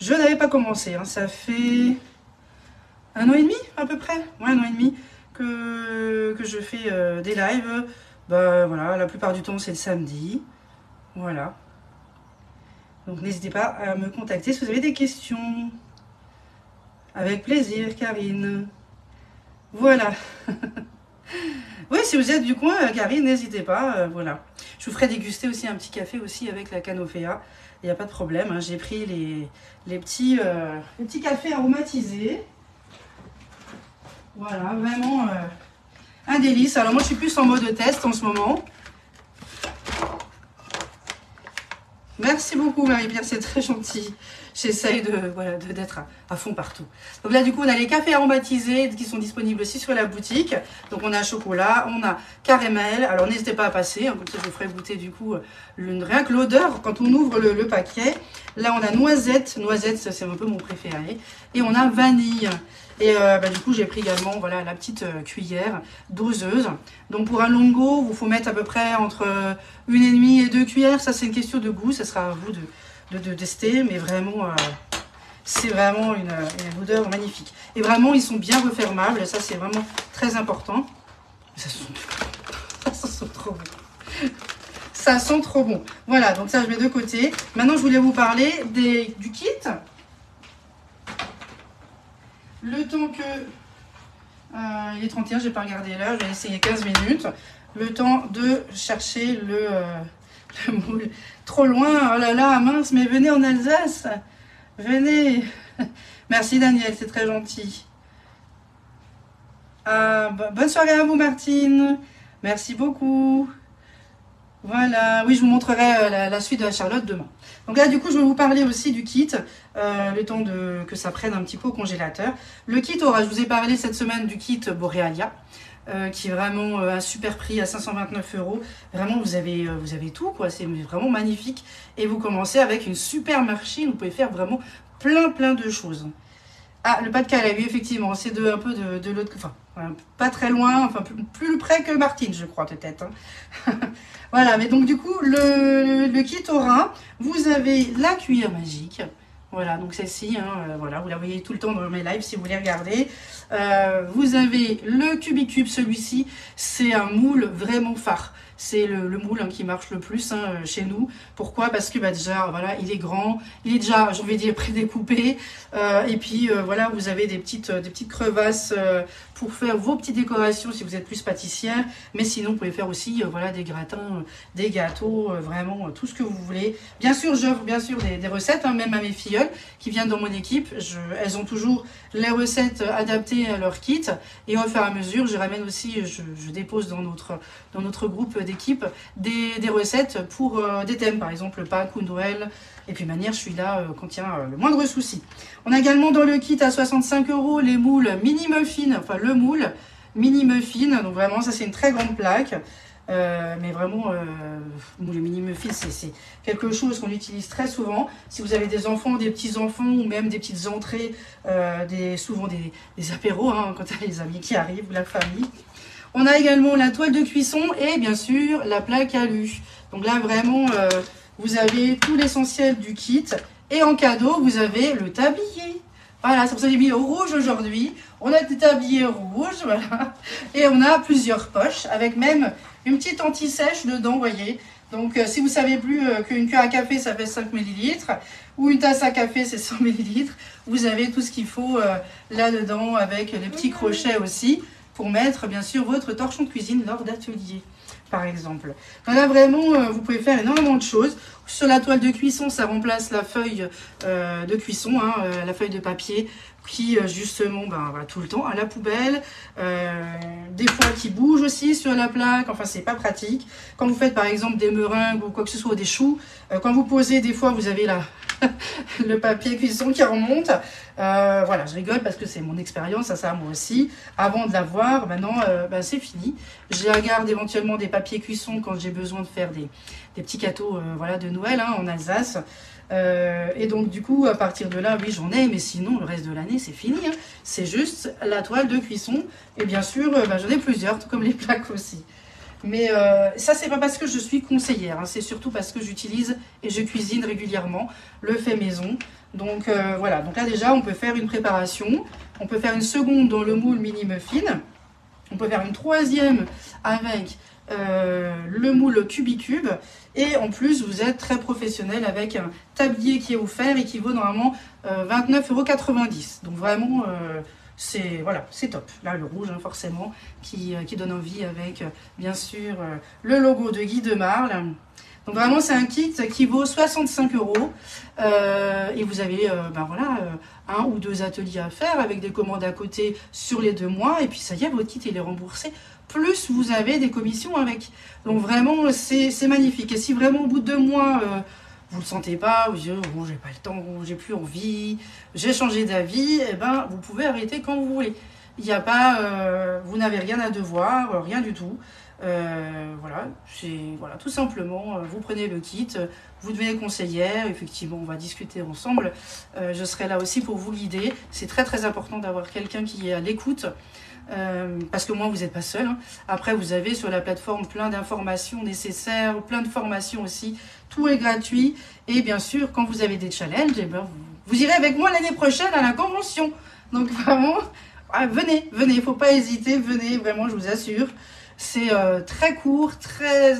je n'avais pas commencé. hein. Ça fait un an et demi à peu près. Ouais, un an et demi que, que je fais euh, des lives. Bah voilà, la plupart du temps, c'est le samedi. Voilà. Donc n'hésitez pas à me contacter si vous avez des questions. Avec plaisir, Karine. Voilà. oui, si vous êtes du coin, euh, Karine, n'hésitez pas. euh, voilà. Je vous ferai déguster aussi un petit café aussi avec la canofea. Il n'y a pas de problème. hein. J'ai pris les, petits, euh, les petits cafés aromatisés. Voilà, vraiment un délice. Alors moi, je suis plus en mode test en ce moment. Merci beaucoup Marie-Pierre, c'est très gentil. J'essaye de voilà d'être à, fond partout. Donc là du coup on a les cafés aromatisés qui sont disponibles aussi sur la boutique. Donc on a chocolat, on a caramel. Alors n'hésitez pas à passer, hein, comme ça je vous ferai goûter du coup le, rien que l'odeur quand on ouvre le, paquet. Là on a noisette, noisette c'est un peu mon préféré. Et on a vanille. Et euh, bah, du coup j'ai pris également voilà la petite euh, cuillère doseuse. Donc pour un longo, vous faut mettre à peu près entre euh, une et demie et deux cuillères. Ça c'est une question de goût, ça sera à vous de de, tester, mais vraiment, euh, c'est vraiment une, odeur magnifique. Et vraiment, ils sont bien refermables, ça c'est vraiment très important. Ça sent, trop bon. Ça sent trop bon. Voilà, donc ça je mets de côté. Maintenant, je voulais vous parler des, du kit. Le temps que... Euh, il est 31, je n'ai pas regardé l'heure, je vais essayer 15 minutes. Le temps de chercher le, euh, Trop loin, oh là là, mince, mais venez en Alsace. Venez. Merci Daniel, c'est très gentil. Ah, bonne soirée à vous Martine. Merci beaucoup. Voilà, oui, je vous montrerai euh, la, suite de la Charlotte demain. Donc là, du coup, je vais vous parler aussi du kit, euh, le temps que ça prenne un petit peu au congélateur. Le kit aura, je vous ai parlé cette semaine du kit Borealia, euh, qui est vraiment un super prix à 529 euros. Vraiment, vous avez, vous avez tout, quoi. C'est vraiment magnifique. Et vous commencez avec une super machine. Vous pouvez faire vraiment plein, plein de choses. Ah, le pas de Calais, oui, effectivement, c'est un peu de, l'autre, enfin, pas très loin, enfin, plus, près que Martine, je crois, peut-être. Hein. voilà, mais donc, du coup, le, le, kit aura, vous avez la cuillère magique. Voilà, donc celle-ci, hein, euh, voilà, vous la voyez tout le temps dans mes lives si vous voulez regarder. Euh, vous avez le Cubicube, celui-ci, c'est un moule vraiment phare c'est le, moule hein, qui marche le plus hein, euh, chez nous. Pourquoi? Parce que bah, déjà, voilà, il est grand, il est déjà, je vais dire, prédécoupé. Euh, et puis, euh, voilà, vous avez des petites, des petites crevasses pour faire vos petites décorations si vous êtes plus pâtissière. Mais sinon, vous pouvez faire aussi voilà, des gratins, des gâteaux, vraiment tout ce que vous voulez. Bien sûr, j'offre bien sûr des, recettes, hein, même à mes filleuls qui viennent dans mon équipe. elles ont toujours les recettes adaptées à leur kit. Et au fur et à mesure, je ramène aussi, je, je dépose dans notre, dans notre groupe des équipe des, recettes pour euh, des thèmes, par exemple Pâques ou Noël. Et puis manière, je suis là euh, euh, le moindre souci. On a également dans le kit à 65 euros les moules mini muffin, enfin le moule mini muffin. Donc vraiment, ça c'est une très grande plaque. mais vraiment, le mini muffin, c'est quelque chose qu'on utilise très souvent. Si vous avez des enfants, des petits-enfants ou même des petites entrées, des, souvent des, apéros, hein, quand les amis qui arrivent la famille. On a également la toile de cuisson et bien sûr la plaque alu. Donc là vraiment, euh, vous avez tout l'essentiel du kit. Et en cadeau, vous avez le tablier. Voilà, c'est pour ça que j'ai mis rouge aujourd'hui. On a des tabliers rouges, voilà. Et on a plusieurs poches avec même une petite anti-sèche dedans, vous voyez. Donc, euh, si vous savez plus euh, qu'une cuillère à café, ça fait 5 ml, ou une tasse à café, c'est 100 ml, vous avez tout ce qu'il faut là-dedans avec les petits crochets aussi pour mettre bien sûr votre torchon de cuisine lors d'atelier par exemple. Là vraiment, euh, vous pouvez faire énormément de choses. Sur la toile de cuisson, ça remplace la feuille euh, de cuisson, hein, euh, la feuille de papier qui justement ben, va tout le temps à la poubelle, des fois qui bouge aussi sur la plaque, enfin c'est pas pratique. Quand vous faites par exemple des meringues ou quoi que ce soit, des choux, quand vous posez des fois vous avez la, le papier cuisson qui remonte. Euh, voilà, je rigole parce que c'est mon expérience, ça, ça moi aussi. Avant de l'avoir, maintenant, ben, c'est fini. Je regarde éventuellement des papiers cuisson quand j'ai besoin de faire des, petits gâteaux euh, voilà, de Noël hein, en Alsace. et donc, du coup, à partir de là, oui, j'en ai, mais sinon, le reste de l'année, c'est fini. Hein. C'est juste la toile de cuisson. Et bien sûr, ben, j'en ai plusieurs, tout comme les plaques aussi. Mais euh, ça, c'est pas parce que je suis conseillère, hein. c'est surtout parce que j'utilise et je cuisine régulièrement le fait maison. Donc euh, voilà, donc là déjà, on peut faire une préparation. On peut faire une seconde dans le moule mini muffin. On peut faire une troisième avec euh, le moule cubicube. Et en plus, vous êtes très professionnel avec un tablier qui est offert et qui vaut normalement 29,90€. Donc vraiment c'est voilà, c'est top. Là, le rouge, hein, forcément, qui, euh, qui, donne envie avec, euh, bien sûr, euh, le logo de Guy de Marle. Donc vraiment, c'est un kit qui vaut 65 euros. et vous avez ben voilà, un ou deux ateliers à faire avec des commandes à côté sur les deux mois. Et puis ça y est, votre kit, il est remboursé. Plus vous avez des commissions avec. Donc vraiment, c'est magnifique. Et si vraiment au bout de deux mois vous le sentez pas, vous dites oh, j'ai pas le temps, j'ai plus envie, j'ai changé d'avis, et eh ben vous pouvez arrêter quand vous voulez. Il n'y a pas, euh, vous n'avez rien à devoir, euh, rien du tout. Euh, voilà, c'est voilà, tout simplement, vous prenez le kit, vous devenez conseillère, effectivement, on va discuter ensemble. je serai là aussi pour vous guider. C'est très très important d'avoir quelqu'un qui est à l'écoute. Parce que moi, vous n'êtes pas seul. Hein. Après, vous avez sur la plateforme plein d'informations nécessaires, plein de formations aussi tout est gratuit. Et bien sûr, quand vous avez des challenges, eh ben, vous, irez avec moi l'année prochaine à la convention. Donc vraiment, ah, venez, venez, il faut pas hésiter, venez, vraiment, je vous assure. C'est euh, très court, très,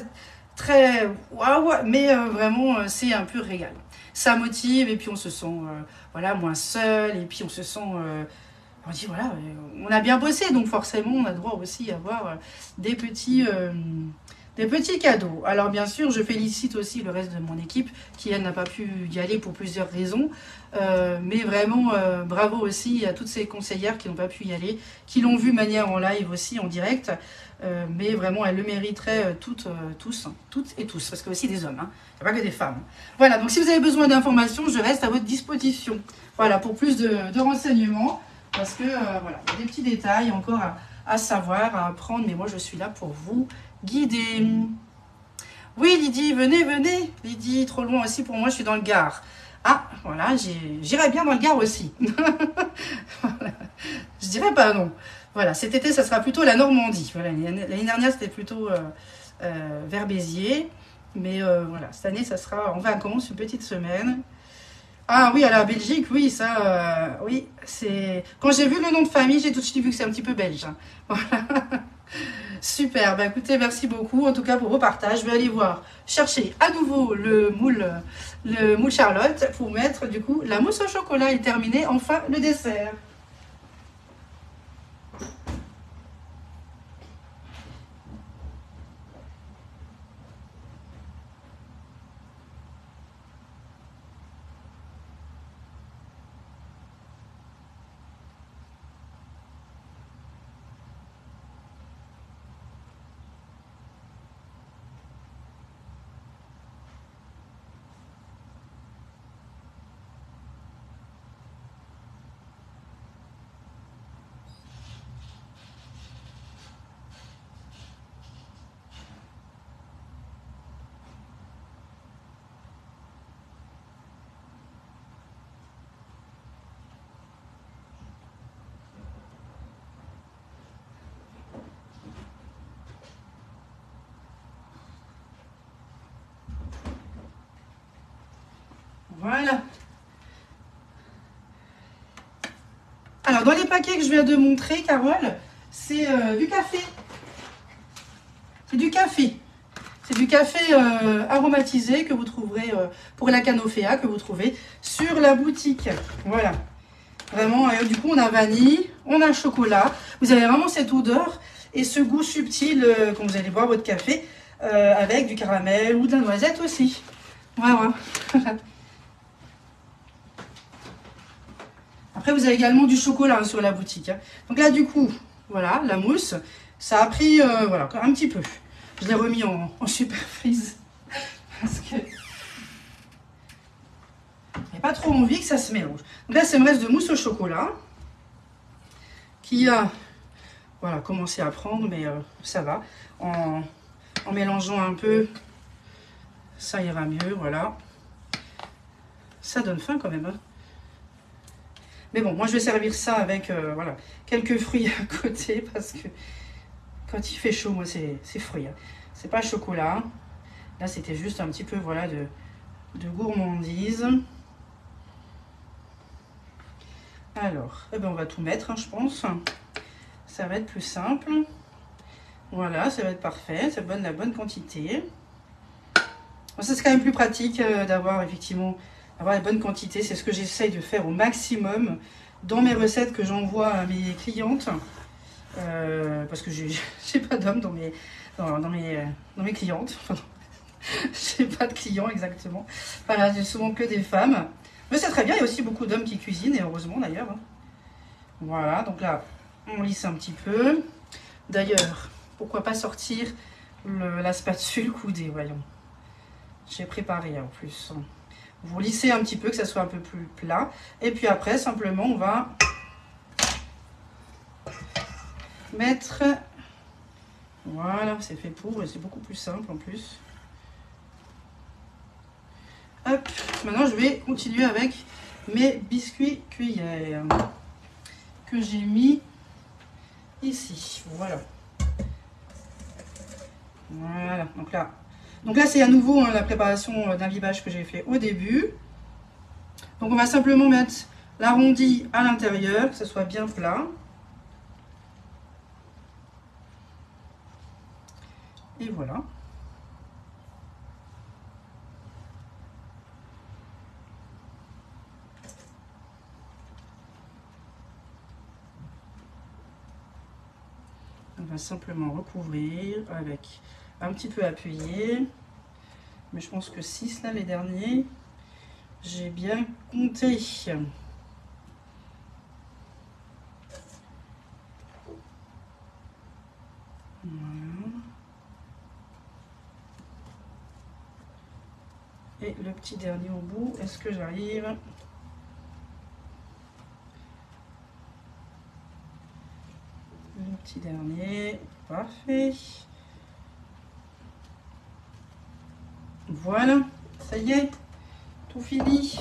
très waouh, mais vraiment c'est un peu régal. Ça motive et puis on se sent voilà moins seul et puis on se sent on dit voilà, on a bien bossé, donc forcément on a droit aussi à avoir des petits, des petits cadeaux. Alors bien sûr, je félicite aussi le reste de mon équipe qui elle n'a pas pu y aller pour plusieurs raisons. Euh, mais vraiment, euh, bravo aussi à toutes ces conseillères qui n'ont pas pu y aller, qui l'ont vu manière en live aussi, en direct. Euh, mais vraiment, elles le mériteraient toutes, tous, toutes et tous, parce a aussi des hommes, hein. il n'y a pas que des femmes. Voilà, donc si vous avez besoin d'informations, je reste à votre disposition. Voilà, pour plus de, renseignements, parce que voilà, il y a des petits détails encore à, savoir, à apprendre, mais moi je suis là pour vous guider. Oui, Lydie, venez, venez. Lydie, trop loin aussi pour moi, je suis dans le Gard. Ah, voilà, j'irai bien dans le Gard aussi. Je dirais pas non. Voilà, cet été, ça sera plutôt la Normandie. L'année dernière, c'était plutôt euh, euh, vers Béziers. Mais euh, voilà, cette année, ça sera en vacances, une petite semaine. Ah oui, la Belgique, oui, ça, oui, c'est... Quand j'ai vu le nom de famille, j'ai tout de suite vu que c'est un petit peu belge. Hein. Voilà. Super, bah écoutez, merci beaucoup en tout cas pour vos partages. Je vais aller voir, chercher à nouveau le moule, le moule Charlotte pour mettre du coup la mousse au chocolat et terminer enfin le dessert. Voilà. Alors, dans les paquets que je viens de montrer, Carole, c'est euh, du café. C'est du café. C'est du café euh, aromatisé que vous trouverez euh, pour la canoféa, que vous trouvez sur la boutique. Voilà. Vraiment, du coup, on a vanille, on a chocolat. Vous avez vraiment cette odeur et ce goût subtil quand vous allez boire votre café avec du caramel ou de la noisette aussi. Voilà. vous avez également du chocolat hein, sur la boutique. Hein. Donc là, du coup, voilà, la mousse, ça a pris euh, voilà, un petit peu. Je l'ai remis en, super freeze. Parce que j'ai pas trop envie que ça se mélange. Donc là, c'est me reste de mousse au chocolat qui a voilà, commencé à prendre, mais euh, ça va. En, en mélangeant un peu, ça ira mieux, voilà. Ça donne faim quand même. Hein. Mais bon, moi je vais servir ça avec euh, voilà, quelques fruits à côté parce que quand il fait chaud, moi c'est fruits. Hein. C'est pas chocolat. Là c'était juste un petit peu voilà, de, gourmandise. Alors, eh ben, on va tout mettre, hein, je pense. Ça va être plus simple. Voilà, ça va être parfait. Ça donne la bonne quantité. c'est quand même plus pratique euh, d'avoir effectivement avoir la bonne quantité. C'est ce que j'essaye de faire au maximum dans mes recettes que j'envoie à mes clientes. Euh, parce que j'ai pas d'hommes dans mes, dans, mes, dans mes clientes. j'ai pas de clients exactement. Voilà, j'ai souvent que des femmes. Mais c'est très bien, il y a aussi beaucoup d'hommes qui cuisinent, et heureusement d'ailleurs. Hein. Voilà, donc là, on lisse un petit peu. D'ailleurs, pourquoi pas sortir la spatule coudée, voyons. J'ai préparé en plus. Vous lissez un petit peu, que ça soit un peu plus plat. Et puis après, simplement, on va mettre... Voilà, c'est fait pour et c'est beaucoup plus simple en plus. Hop, maintenant je vais continuer avec mes biscuits cuillères que j'ai mis ici. Voilà. Voilà, donc là, donc là, c'est à nouveau hein, la préparation euh, d'un vivage que j'ai fait au début. Donc on va simplement mettre l'arrondi à l'intérieur, que ce soit bien plat. Et voilà. On va simplement recouvrir avec un petit peu appuyé. Mais je pense que 6 là, les derniers, j'ai bien compté. Et le petit dernier au bout, est-ce que j'arrive? Le petit dernier, parfait. Voilà, ça y est, tout fini.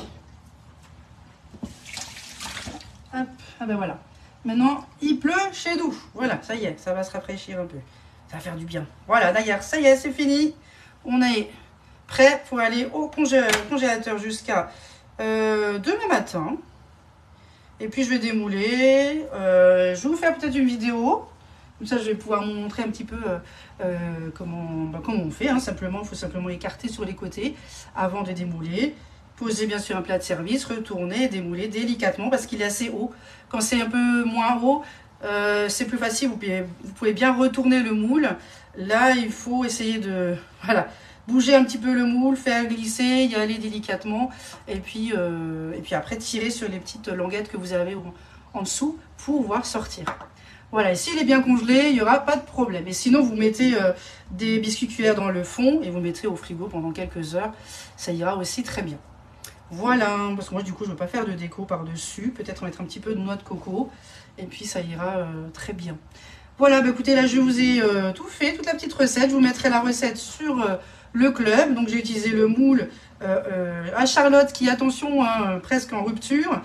Hop, ah ben voilà. Maintenant, il pleut chez nous. Voilà, ça y est, ça va se rafraîchir un peu. Ça va faire du bien. Voilà, d'ailleurs, ça y est, c'est fini. On est prêt pour aller au congélateur jusqu'à euh, demain matin. Et puis, je vais démouler. Euh, je vais vous faire peut-être une vidéo. Comme ça, je vais pouvoir vous montrer un petit peu euh, comment, bah, comment on fait. Hein. Simplement, il faut simplement écarter sur les côtés avant de démouler. Poser bien sûr un plat de service, retourner, démouler délicatement parce qu'il est assez haut. Quand c'est un peu moins haut, euh, c'est plus facile. Vous pouvez, bien retourner le moule. Là, il faut essayer de voilà, bouger un petit peu le moule, faire glisser, y aller délicatement. Et puis, euh, et puis après, tirer sur les petites languettes que vous avez en dessous pour voir sortir. Voilà, s'il est bien congelé, il n'y aura pas de problème. Et sinon, vous mettez euh, des biscuits cuillères dans le fond et vous mettrez au frigo pendant quelques heures. Ça ira aussi très bien. Voilà, parce que moi du coup je ne veux pas faire de déco par-dessus. Peut-être mettre un petit peu de noix de coco. Et puis ça ira euh, très bien. Voilà, bah, écoutez, là je vous ai euh, tout fait, toute la petite recette. Je vous mettrai la recette sur le club. Donc j'ai utilisé le moule à Charlotte qui, attention, hein, presque en rupture.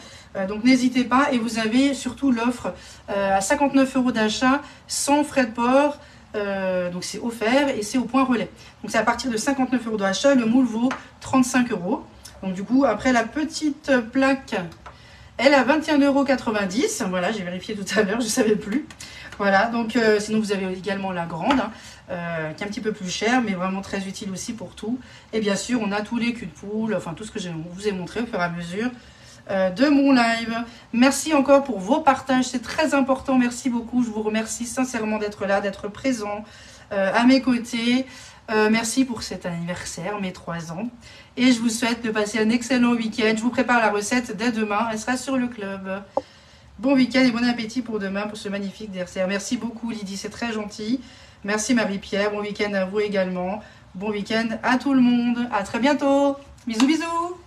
Donc n'hésitez pas. Et vous avez surtout l'offre à 59 euros d'achat sans frais de port. donc c'est offert et c'est au point relais. Donc c'est à partir de 59 euros d'achat. Le moule vaut 35 euros. Donc du coup, après la petite plaque, elle a 21,90€. Voilà, j'ai vérifié tout à l'heure, je ne savais plus. Voilà, donc euh, sinon vous avez également la grande, hein, euh, qui est un petit peu plus chère, mais vraiment très utile aussi pour tout. Et bien sûr, on a tous les culs de poule, enfin tout ce que je vous ai montré au fur et à mesure euh, de mon live. Merci encore pour vos partages, c'est très important. Merci beaucoup, je vous remercie sincèrement d'être là, d'être présent à mes côtés. merci pour cet anniversaire, mes trois ans. Et je vous souhaite de passer un excellent week-end. Je vous prépare la recette dès demain. Elle sera sur le club. Bon week-end et bon appétit pour demain pour ce magnifique dessert. Merci beaucoup Lydie, c'est très gentil. Merci Marie-Pierre. Bon week-end à vous également. Bon week-end à tout le monde. À très bientôt. Bisous bisous.